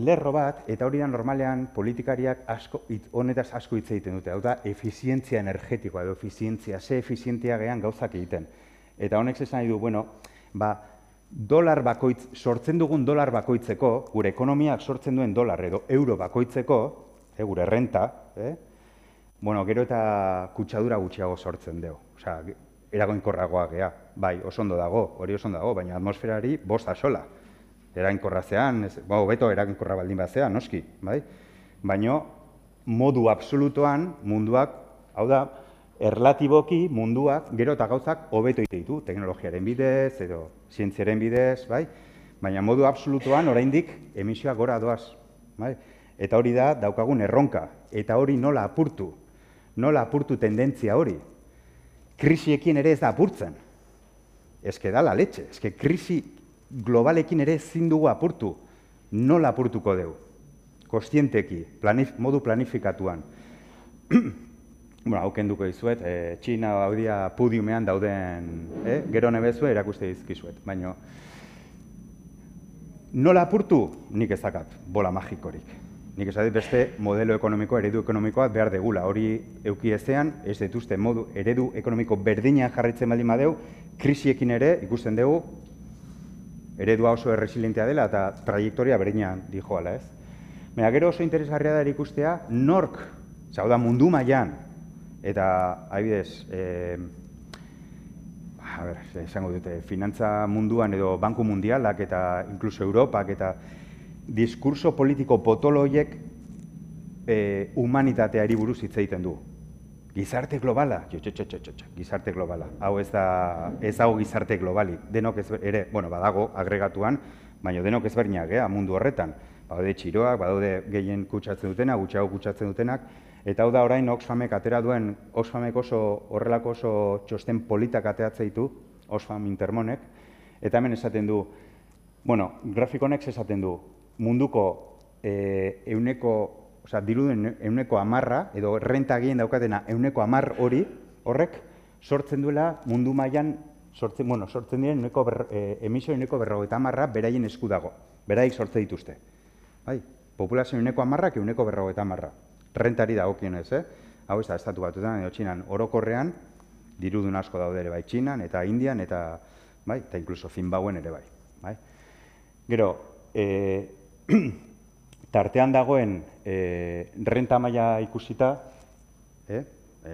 lerro bat, eta hori da normalean politikariak asko, honetaz asko hitz egiten dute. Hau da, efizientzia energetikoa edo efizientzia, ze efizientia gehan gauzak egiten. Eta honek zesan nahi du, bueno, ba, dolar bakoitz, sortzen dugun dolar bakoitzeko, gure ekonomiak sortzen duen dolar edo euro bakoitzeko, e, gure renta, eh? bueno, gero eta kutsadura gutxiago sortzen dugu. Osea, eragoinkorragoa gea. Bai, oso ondo dago, hori oso ondo dago, baina atmosferari bosta sola. Eraginkorra zean, ez, ba, beto eraginkorra baldin bat noski, bai? Baina modu absolutoan munduak, hau da, erlatiboki munduak gero eta gauzak hobeto ditu, teknologiaren bidez edo zientziaren bidez, bai? Baina modu absolutoan oraindik emisioak gora doaz, bai? Eta hori da daukagun erronka, eta hori nola apurtu, nola apurtu tendentzia hori, krisiekin ere ez da apurtzen. Ez da la letxe, ez krisi globalekin ere ezin dugu apurtu. Nola apurtuko dugu? Kostienteki, planif, modu planifikatuan. bueno, hau kenduko izuet, e, eh, Txina hau dia pudiumean dauden, eh? gero nebezue erakuste dizkizuet. Baina, nola apurtu? Nik ezakat, bola magikorik. Nik esatik beste modelo ekonomikoa, eredu ekonomikoa behar degula. Hori euki ezean, ez dituzte modu eredu ekonomiko berdina jarritzen baldin badeu, krisiekin ere ikusten dugu eredua oso erresilientea dela eta trajektoria berdina dijoala, ez? Baina gero oso interesgarria da ikustea nork, zau da mundu mailan eta adibidez, eh, a ber, esango dute, finantza munduan edo banku mundialak eta inkluso Europak eta diskurso politiko potoloiek e, humanitateari buruz hitz egiten du. Gizarte globala, jo, jo, jo, jo, jo, gizarte globala. Hau ez da, ez dago gizarte globali. Denok ez ere, bueno, badago agregatuan, baina denok ez berniak, eh, mundu horretan. Badaude txiroak, badaude gehien kutsatzen dutenak, gutxiago kutsatzen dutenak, eta hau da orain Oxfamek atera duen, Oxfamek oso horrelako oso txosten politak ateatzea ditu, Oxfam Intermonek, eta hemen esaten du, bueno, grafikonek esaten du, munduko e, euneko, oza, diruden euneko amarra, edo renta gehien daukatena euneko amar hori, horrek, sortzen duela mundu mailan sortzen, bueno, sortzen diren euneko ber, e, emisio euneko berrogeita amarra beraien esku dago, beraik sortze dituzte. Bai, populazio euneko amarrak euneko berrogeita amarra. Rentari da okionez, eh? Hau ez da, estatu batutan, edo txinan, orokorrean, dirudun asko daude ere bai Txinan eta Indian eta bai, eta inkluso Finbauen ere bai, bai. Gero, e, tartean dagoen e, renta maila ikusita, eh?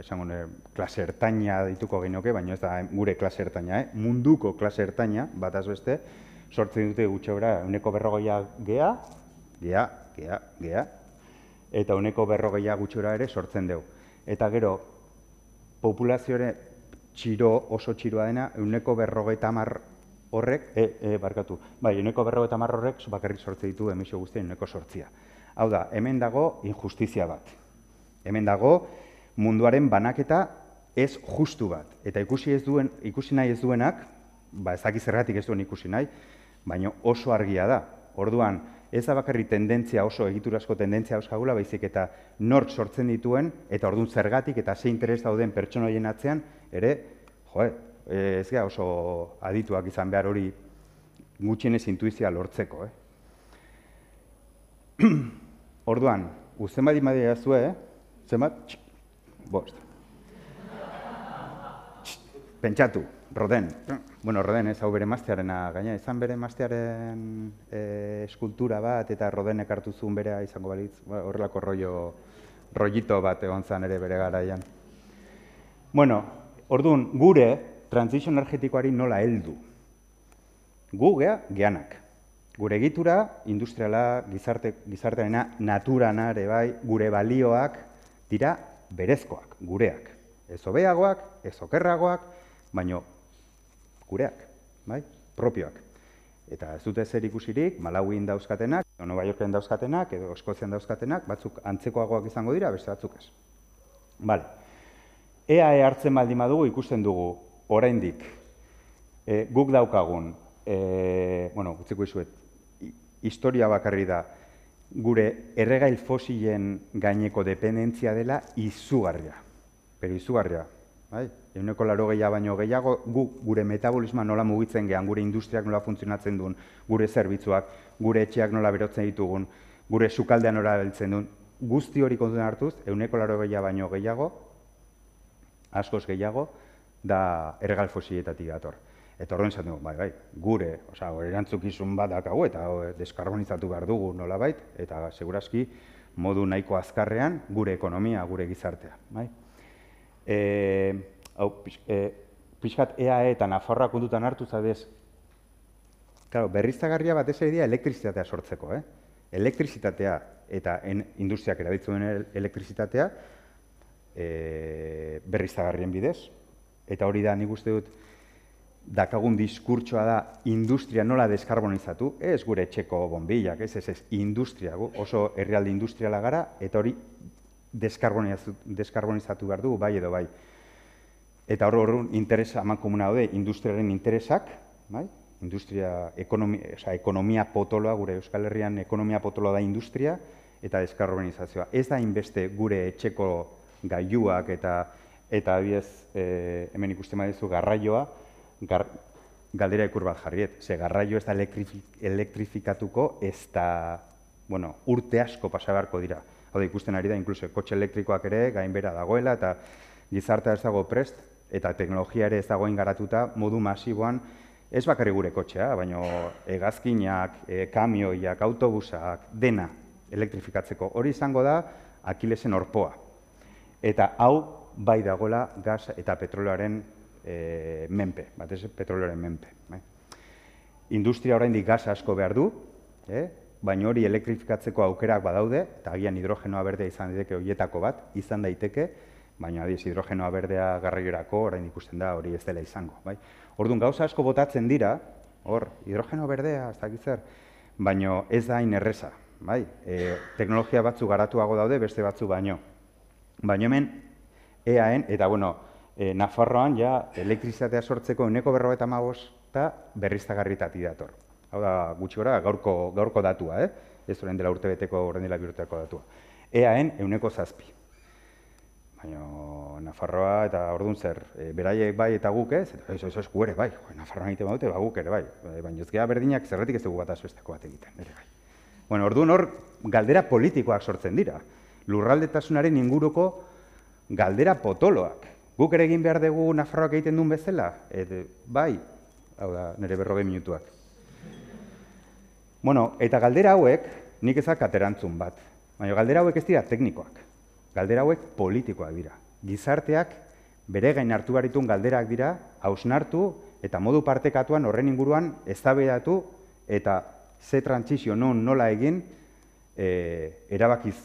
esango ne, klase ertaina dituko genioke, baina ez da gure klase ertaina, eh? munduko klase ertaina, bat beste, sortzen dute gutxebra, uneko berrogeia gea, gea, gea, gea, eta uneko berrogeia gutxora ere sortzen dugu. Eta gero, populazioare txiro, oso txiroa dena, uneko berrogeita mar horrek, e, e, barkatu, bai, uneko berrogeita mar horrek, bakarrik sortze ditu emisio guztien uneko sortzia. Hau da, hemen dago injustizia bat. Hemen dago munduaren banaketa ez justu bat. Eta ikusi ez duen, ikusi nahi ez duenak, ba ez dakiz zergatik ez duen ikusi nahi, baina oso argia da. Orduan, ez da bakarri tendentzia oso egiturazko tendentzia euskagula, baizik eta nork sortzen dituen, eta orduan zergatik eta ze interes dauden pertsona horien atzean, ere, jo, ez gara oso adituak izan behar hori gutxienez intuizia lortzeko. Eh? Orduan, uzen badi madia zue, eh? zenbat? Bost. Pentsatu, Roden. Bueno, Roden ez hau bere maztearena, gaina izan bere maztearen e, eskultura bat eta Roden ekartu zuen berea izango balitz, ba, horrelako rollo, rollito bat egon zan ere bere garaian. Bueno, orduan, gure transition energetikoari nola heldu. Gu gea, geanak. Gure egitura, industriala, gizarte, gizartearena, naturana ere bai, gure balioak dira berezkoak, gureak. Ez hobeagoak, ez okerragoak, baino gureak, bai? propioak. Eta ez dute zer ikusirik, Malauin dauzkatenak, edo Nova Yorken dauzkatenak, edo Eskozian dauzkatenak, batzuk antzekoagoak izango dira, beste batzuk ez. Bale. EAE hartzen baldin badugu ikusten dugu, oraindik, e, guk daukagun, e, bueno, utziko izuet, historia bakarri da, gure erregail fosilen gaineko dependentzia dela izugarria. Pero izugarria, bai? Euneko laro gehiago baino gehiago, gu, gure metabolisma nola mugitzen gehan, gure industriak nola funtzionatzen duen, gure zerbitzuak, gure etxeak nola berotzen ditugun, gure sukaldean nola beltzen duen, guzti hori kontuen hartuz, euneko laro gehiago baino gehiago, askoz gehiago, da erregal fosietatik dator. Eta horren zatu, bai, bai, gure, oza, erantzukizun bat dakago eta deskarbonizatu behar dugu nola bait, eta segurazki modu nahiko azkarrean gure ekonomia, gure gizartea. Bai? E, hau, e, pixkat EAE eta Nafarroa kontutan hartu zadez, claro, berriztagarria bat ez dira elektrizitatea sortzeko, eh? elektrizitatea eta en, industriak erabiltzen elektrizitatea e, berriztagarrien bidez, eta hori da nik uste dut, dakagun diskurtsoa da industria nola deskarbonizatu, ez gure etxeko bombilak, ez ez ez industria, oso herrialde industriala gara, eta hori deskarbonizatu, deskarbonizatu behar dugu, bai edo bai. Eta hor hor interesa haman komuna daude industriaren interesak, bai? industria, ekonomi, oza, ekonomia potoloa, gure Euskal Herrian ekonomia potoloa da industria, eta deskarbonizazioa. Ez da inbeste gure etxeko gaiuak eta eta abiez e, hemen ikusten badizu garraioa, gar, galdera ikur bat jarriet. Ze garraio ez da elektrifikatuko, ez da, bueno, urte asko pasabarko dira. Hau da, ikusten ari da, inkluso, kotxe elektrikoak ere, gainbera dagoela, eta gizartea ez dago prest, eta teknologia ere ez dagoen garatuta, modu masiboan, ez bakarri gure kotxea, baina egazkinak, e, kamioiak, autobusak, dena elektrifikatzeko. Hori izango da, akilesen orpoa. Eta hau, bai dagoela, gas eta petrolearen e, menpe, batez petroleoren menpe. Bai. Industria oraindik gas asko behar du, eh? baina hori elektrifikatzeko aukerak badaude, eta agian hidrogenoa berdea izan daiteke horietako bat, izan daiteke, baina adiz hidrogenoa berdea garraiorako orain ikusten da hori ez dela izango. Bai? Orduan gauza asko botatzen dira, hor, hidrogeno berdea, ez dakit zer, baina ez da hain erreza. Bai? E, teknologia batzu garatuago daude, beste batzu baino. Baina hemen, EAN, eta bueno, e, Nafarroan ja elektrizitatea sortzeko uneko berro eta magos eta berriztagarritati dator. Hau da, gutxi gora, gaurko, gaurko datua, eh? ez horren dela urte beteko, horren dela biruteko datua. EAen, euneko zazpi. Baina, Nafarroa eta orduan zer, e, beraiek bai eta guk ez, eta ez, ez, gu ere bai, Nafarroan egiten badute, ba, guk ere bai. E, baina ez berdinak zerretik ez dugu bat azbesteko bat egiten, ere bai. Bueno, orduan hor, galdera politikoak sortzen dira. Lurraldetasunaren inguruko galdera potoloak Guk ere egin behar dugu Nafarroak egiten duen bezala? Et, bai, hau da, nire berroge minutuak. Bueno, eta galdera hauek, nik ezak aterantzun bat. Baina galdera hauek ez dira teknikoak. Galdera hauek politikoak dira. Gizarteak bere gain hartu baritun galderak dira, hausnartu eta modu partekatuan horren inguruan eztabaidatu eta ze trantzizio non nola egin e, erabakiz,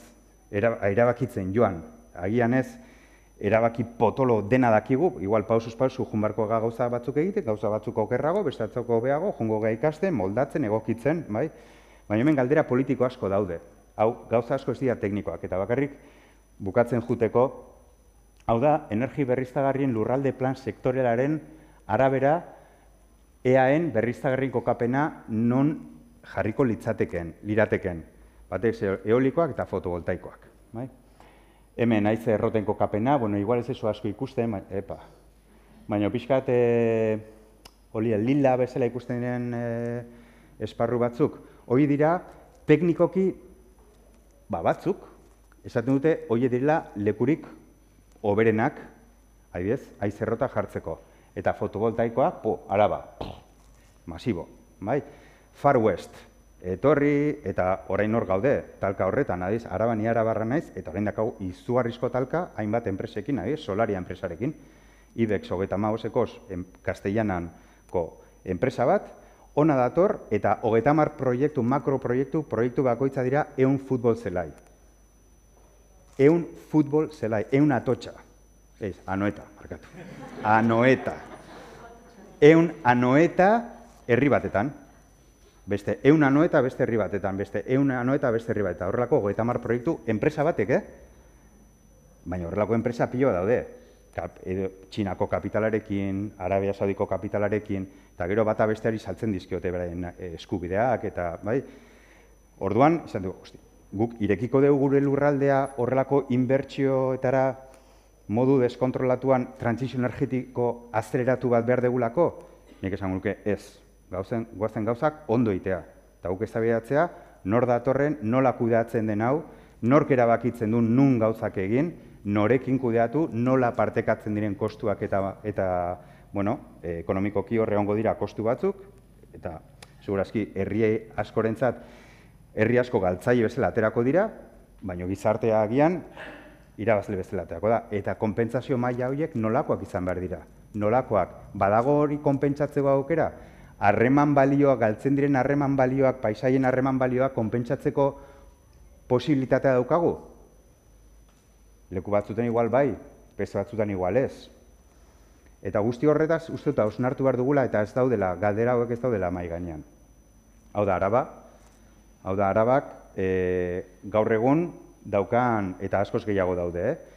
erabakitzen joan. Agian ez, erabaki potolo dena dakigu, igual pausuz pausu junbarko gauza batzuk egite, gauza batzuk okerrago, bestatzeko beago, jungo gai ikasten, moldatzen, egokitzen, bai? Baina hemen galdera politiko asko daude. Hau, gauza asko ez dira teknikoak, eta bakarrik bukatzen juteko, hau da, energi berriztagarrien lurralde plan sektorelaren arabera, EAen berriztagarrien kokapena non jarriko litzateken, lirateken. Batez, eolikoak eta fotovoltaikoak. Bai? Hemen haize erroten kokapena, bueno, igual ez eso asko ikusten, ba, epa. Baina pixkat, e, oli, lila bezala ikusten diren e, esparru batzuk. Hoi dira, teknikoki, ba, batzuk, esaten dute, hoi direla lekurik oberenak, adibidez, haize errota jartzeko. Eta fotovoltaikoa, po, araba, masibo, bai? Far West, etorri eta orain hor gaude, talka horretan, adiz, arabani arabarra naiz, eta orain dakau izugarrizko talka hainbat enpresekin, adiz, solaria enpresarekin, IBEX hogeita maosekoz kastellananko enpresa bat, ona dator eta hogeita mar proiektu, makroproiektu, proiektu bakoitza dira eun futbol zelai. Eun futbol zelai, eun atotxa. Ez, anoeta, markatu. Anoeta. Eun anoeta herri batetan, beste eun anoeta beste herri batetan, beste eun anoeta beste herri batetan. Horrelako goeta mar proiektu, enpresa batek, eh? Baina horrelako enpresa pilo daude. Kap, edo, Txinako kapitalarekin, Arabia Saudiko kapitalarekin, eta gero bata besteari saltzen dizkiote beraien eh, eskubideak, eta bai, orduan, izan dugu, hosti, guk irekiko dugu gure lurraldea horrelako inbertsioetara modu deskontrolatuan trantzizio energetiko azeleratu bat behar degulako, nik esan guke ez, gauzen, guazen gauzak ondo itea. Eta guk eztabaidatzea, nor datorren, nola kudeatzen den hau, nork erabakitzen du nun gauzak egin, norekin kudeatu, nola partekatzen diren kostuak eta, eta bueno, e, ekonomikoki horre ongo dira kostu batzuk, eta segurazki herri askorentzat herri asko galtzaile bezala aterako dira, baina gizartea agian irabazle bezala aterako da. Eta konpentsazio maila horiek nolakoak izan behar dira. Nolakoak, badago hori konpentsatzeko aukera, harreman balioak, galtzen diren harreman balioak, paisaien harreman balioak konpentsatzeko posibilitatea daukagu? Leku batzuten igual bai, beste batzutan igual ez. Eta guzti horretaz, uste eta osnartu behar dugula eta ez daudela, galdera hauek ez daudela mai gainean. Hau da, araba, hau da, arabak, e, gaur egun daukan, eta askoz gehiago daude, eh?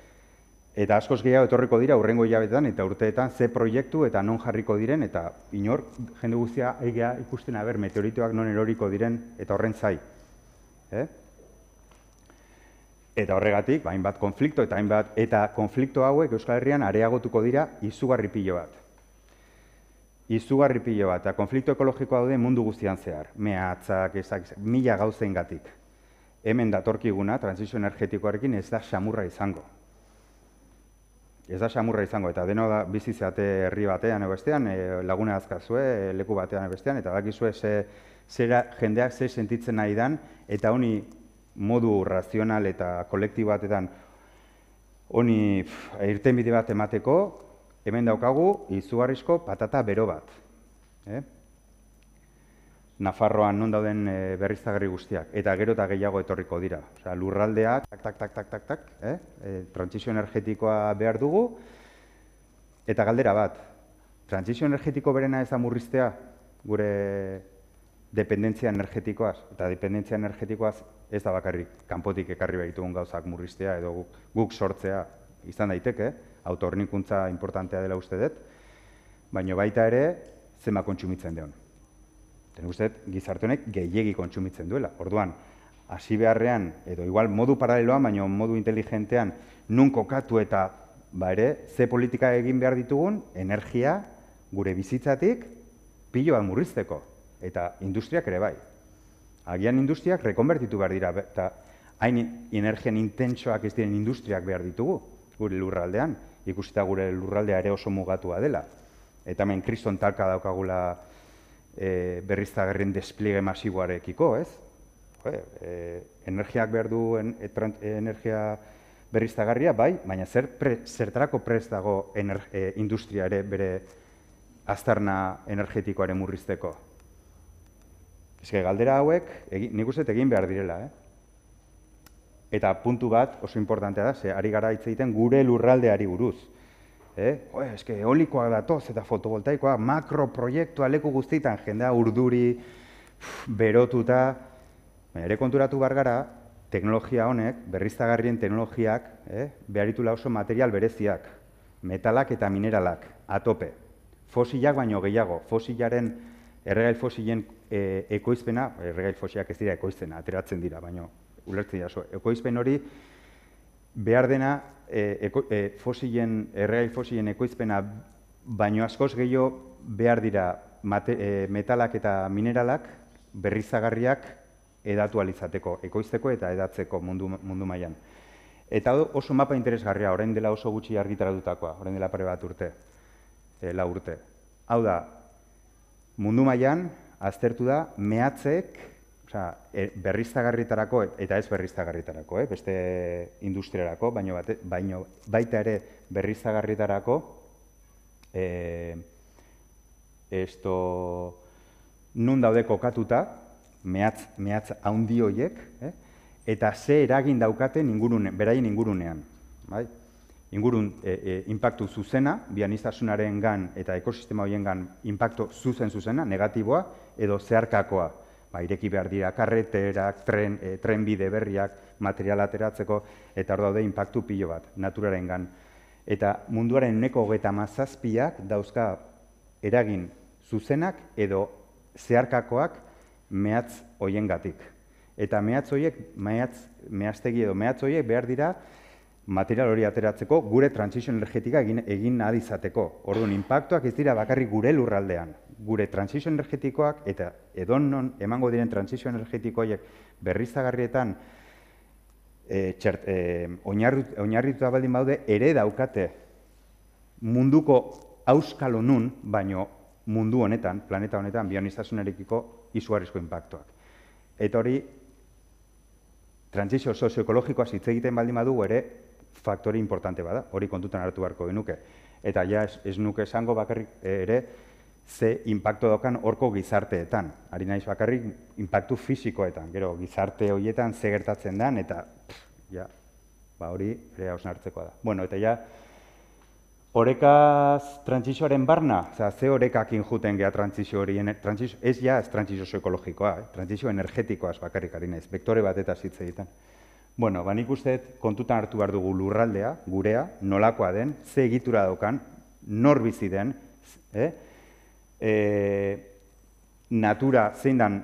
Eta askoz gehiago etorriko dira urrengo hilabetetan eta urteetan ze proiektu eta non jarriko diren eta inor jende guztia egia ikusten aber meteoritoak non eroriko diren eta horren zai. Eh? Eta horregatik, ba, hainbat konflikto eta hainbat eta konflikto hauek Euskal Herrian areagotuko dira izugarri pilo bat. Izugarri pilo bat, eta konflikto ekologikoa daude mundu guztian zehar. Mehatzak, ezak, mila gauzen gatik. Hemen datorkiguna, transizio energetikoarekin ez da samurra izango ez da samurra izango, eta deno da bizizeate herri batean bestean, e, lagune azkazue, leku batean bestean, eta dakizue ze, zera jendeak ze sentitzen nahi dan, eta honi modu razional eta kolektibo batetan honi irten bide bat emateko, hemen daukagu izugarrizko patata bero bat. Eh? Nafarroan non dauden e, berriztagarri guztiak, eta gero eta gehiago etorriko dira. Osea, lurraldeak, tak, tak, tak, tak, tak, tak, eh? e, trantzizio energetikoa behar dugu, eta galdera bat, trantzizio energetiko berena ez da murriztea gure dependentzia energetikoaz, eta dependentzia energetikoaz ez da bakarrik kanpotik ekarri behitugun gauzak murriztea, edo guk, guk sortzea izan daiteke, autornikuntza importantea dela uste dut, baina baita ere, zema kontsumitzen deon. Ten uste, gizarte honek gehiegi kontsumitzen duela. Orduan, hasi beharrean, edo igual modu paraleloan, baina modu inteligentean, nun kokatu eta ba ere, ze politika egin behar ditugun, energia gure bizitzatik piloa murrizteko. Eta industriak ere bai. Agian industriak rekonbertitu behar dira, eta hain energian intentsoak ez diren industriak behar ditugu, gure lurraldean. ikusita gure lurraldea ere oso mugatua dela. Eta hemen kriston talka daukagula e, berriztagarrien despliege masiboarekiko, ez? E, energiak behar du en, energia berriztagarria, bai, baina zer pre, zertarako prest dago ener, e, industria ere bere aztarna energetikoaren murrizteko? Ez galdera hauek, egin, nik uste egin behar direla, eh? Eta puntu bat oso importantea da, ze ari gara hitz egiten gure lurraldeari buruz. Eh? Jo, eske eolikoak datoz eta fotovoltaikoa makroproiektua leku guztietan jendea urduri berotuta baina ere konturatu bar gara teknologia honek, berriztagarrien teknologiak, eh, beharitula oso material bereziak, metalak eta mineralak, atope. Fosilak baino gehiago, fosilaren, erregail fosilen e, ekoizpena, erregail fosilak ez dira ekoizpena, ateratzen dira, baino ulertzen jaso. Ekoizpen hori behar dena e, e, fosilen, erregai fosilen ekoizpena baino askoz gehiago behar dira e, metalak eta mineralak berrizagarriak edatu alizateko, ekoizteko eta edatzeko mundu, mundu mailan. Eta oso mapa interesgarria, orain dela oso gutxi argitaratutakoa, orain dela pare bat urte, e, la urte. Hau da, mundu mailan aztertu da mehatzeek Osea, e, berriztagarritarako eta ez berriztagarritarako, eh? beste industriarako, baino, bate, baino baita ere berriztagarritarako eh, esto nun daude kokatuta, mehatz, mehatz haundi horiek, eh? eta ze eragin daukaten ingurune, beraien ingurunean. Bai? Ingurun e, e, impactu zuzena, bianistasunaren gan eta ekosistema horien gan impactu zuzen zuzena, negatiboa, edo zeharkakoa ba, ireki behar dira karreterak, tren, e, trenbide berriak, material ateratzeko, eta hor daude inpaktu pilo bat, naturaren gan. Eta munduaren neko hogeta mazazpiak dauzka eragin zuzenak edo zeharkakoak mehatz hoien gatik. Eta mehatz horiek, mehatz, mehaztegi edo mehatz horiek behar dira material hori ateratzeko gure transizio energetika egin, egin nahi izateko. Orduan, inpaktuak ez dira bakarrik gure lurraldean, gure transizio energetikoak eta edon non emango diren transizio energetikoiek berriztagarrietan e, txert, e, oinarrituta baldin baude ere daukate munduko auskalo nun, baino mundu honetan, planeta honetan, bionistasunarekiko izugarrizko impactuak. Eta hori, transizio sozioekologikoa hitz egiten baldin badu ere faktore importante bada, hori kontutan hartu beharko genuke. Eta ja ez, ez nuke esango bakarrik ere, ze impacto dokan horko gizarteetan. Ari naiz bakarrik impactu fisikoetan, gero gizarte horietan ze gertatzen den, eta ja, ba hori ere hausnartzekoa da. Bueno, eta ja, Horekaz trantzizioaren barna, oza, ze horekakin juten geha trantzizio hori, ez ja ez trantzizio ekologikoa, eh? trantzizio energetikoaz bakarrik ari naiz, vektore bat eta zitze egiten. Bueno, ba nik uste kontutan hartu behar dugu lurraldea, gurea, nolakoa den, ze egitura daukan, nor bizi den, eh? e, natura, zein dan,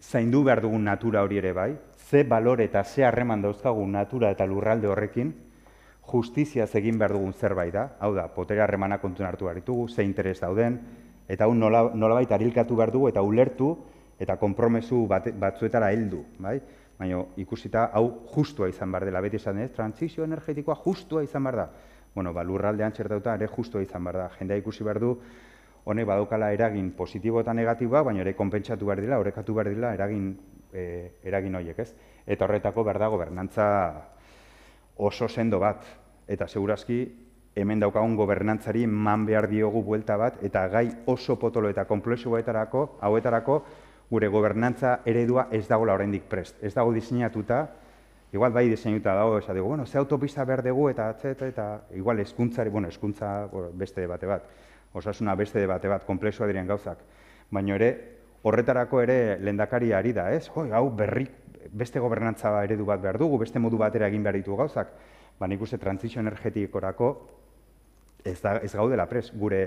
zaindu behar dugun natura hori ere bai, ze balore eta ze harreman dauzkagu natura eta lurralde horrekin, justizia egin behar dugun zerbait da, hau da, potera harremana kontun hartu behar ditugu, ze interes dauden, eta hau nola, nola baita arilkatu behar dugu eta ulertu eta konpromesu bat, batzuetara heldu, bai? Baina ikusita hau justua izan behar dela, beti esan ez, transizio energetikoa justua izan behar da. Bueno, ba, lurraldean txertauta ere justua izan behar da. Jendea ikusi behar du, honek badaukala eragin positibo eta negatiboa, baina ere konpentsatu behar dira, horrekatu behar dira eragin, e, eragin horiek, ez? Eta horretako behar da gobernantza oso sendo bat, eta segurazki hemen daukagun gobernantzari man behar diogu buelta bat, eta gai oso potolo eta komplexu hauetarako, gure gobernantza eredua ez dagoela oraindik prest. Ez dago diseinatuta, igual bai diseinuta dago, ez dugu, bueno, ze autopista behar dugu, eta, eta, eta, igual eskuntzari, bueno, eskuntza beste bate bat osasuna beste bate bat, komplexua diren gauzak. Baina ere, horretarako ere lendakari ari da, ez? Hoi, hau berri, beste gobernantza eredu bat behar dugu, beste modu batera egin behar ditu gauzak. Ba, nik uste transizio energetikorako ez, da, ez gaudela pres. Gure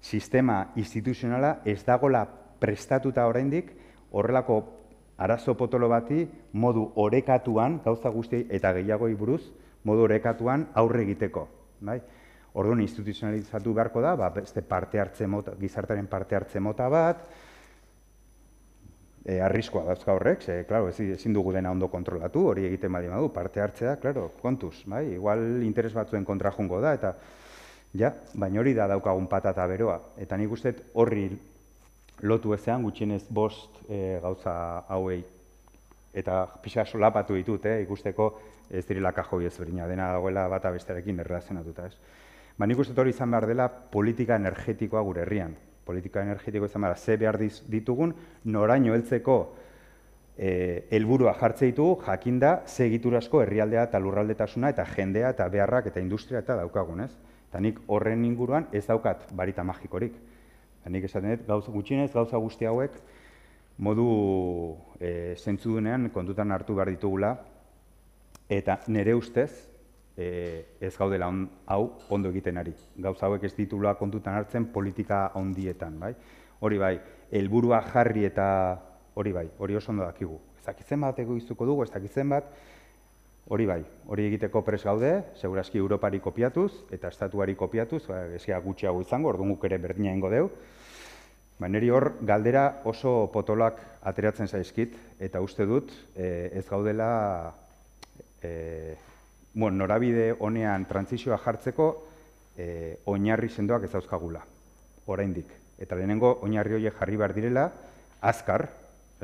sistema instituzionala ez dagola prestatuta oraindik horrelako arazo potolo bati modu orekatuan, gauza guzti eta gehiagoi buruz, modu orekatuan aurre egiteko. Bai? Orduan instituzionalizatu beharko da, ba, beste parte hartze mota, gizartaren parte hartze mota bat, e, arriskoa dauzka horrek, ze, klaro, ez, ezin dugu dena ondo kontrolatu, hori egiten badi badu, parte hartzea, klaro, kontuz, bai, igual interes batzuen kontra jungo da, eta, ja, baina hori da daukagun patata beroa, eta nik uste horri lotu ezean gutxienez bost e, gauza hauei, eta pixa solapatu ditut, eh, ikusteko ez direla kajoi ezberdina, dena dagoela bata bestearekin erlazionatuta, ez. Ba, nik uste hori izan behar dela politika energetikoa gure herrian. Politika energetikoa izan behar, ze behar ditugun, noraino heltzeko eh, helburua jartze ditugu, jakinda, ze egiturasko herrialdea eta lurraldetasuna eta jendea eta beharrak eta industria eta daukagun, ez? Eta nik horren inguruan ez daukat barita magikorik. Nik esaten dut, gauza gutxinez, gauza guzti hauek, modu e, zentzudunean kontutan hartu behar ditugula, eta nire ustez, e, ez gaudela on, hau ondo egiten ari. Gauza hauek ez ditula kontutan hartzen politika ondietan, bai? Hori bai, helburua jarri eta hori bai, hori oso ondo dakigu. Ez dakitzen bat egoiztuko dugu, ez dakitzen bat, hori bai, hori egiteko pres gaude, segurazki Europari kopiatuz eta estatuari kopiatuz, ba, ezia gutxiago izango, orduan guk ere berdina ingo deu. Ba, neri hor, galdera oso potolak ateratzen zaizkit, eta uste dut e, ez gaudela e, bueno, norabide honean trantzizioa jartzeko e, oinarri sendoak ez dauzkagula, oraindik. Eta lehenengo oinarri horiek jarri behar direla, azkar,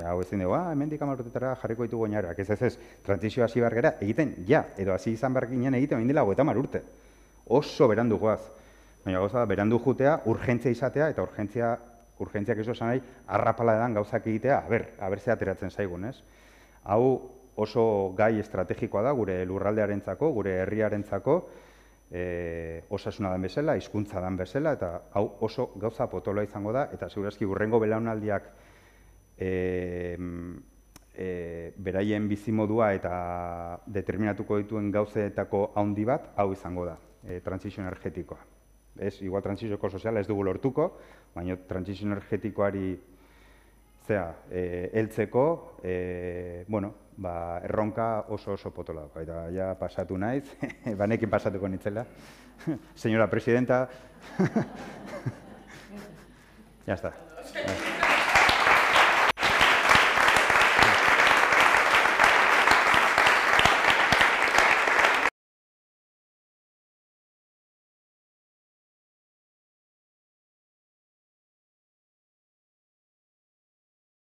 hau ezin dugu, ah, hemendik amarrotetara jarriko ditugu oinarriak, ez ez ez, trantzizioa hasi behar gara, egiten, ja, edo hasi izan behar ginen egiten, egin dela, goeta urte. Oso berandu goaz. Baina gauza, berandu jutea, urgentzia izatea, eta urgentzia, urgentziak ez osan nahi, arrapala edan gauzak egitea, aber, aber ze ateratzen zaigun, ez? Hau, oso gai estrategikoa da gure lurraldearentzako, gure herriarentzako, e, osasuna den bezala, hizkuntza den bezala, eta hau oso gauza potoloa izango da, eta segurazki burrengo belaunaldiak e, e, beraien bizimodua eta determinatuko dituen gauzetako handi bat, hau izango da, e, transizio energetikoa. Ez, igual transizioko soziala ez dugu lortuko, baina transizio energetikoari zea, e, eltzeko, e, bueno, ba, erronka oso oso potola. Eta ja pasatu naiz, banekin pasatuko nitzela. Señora presidenta. ya está.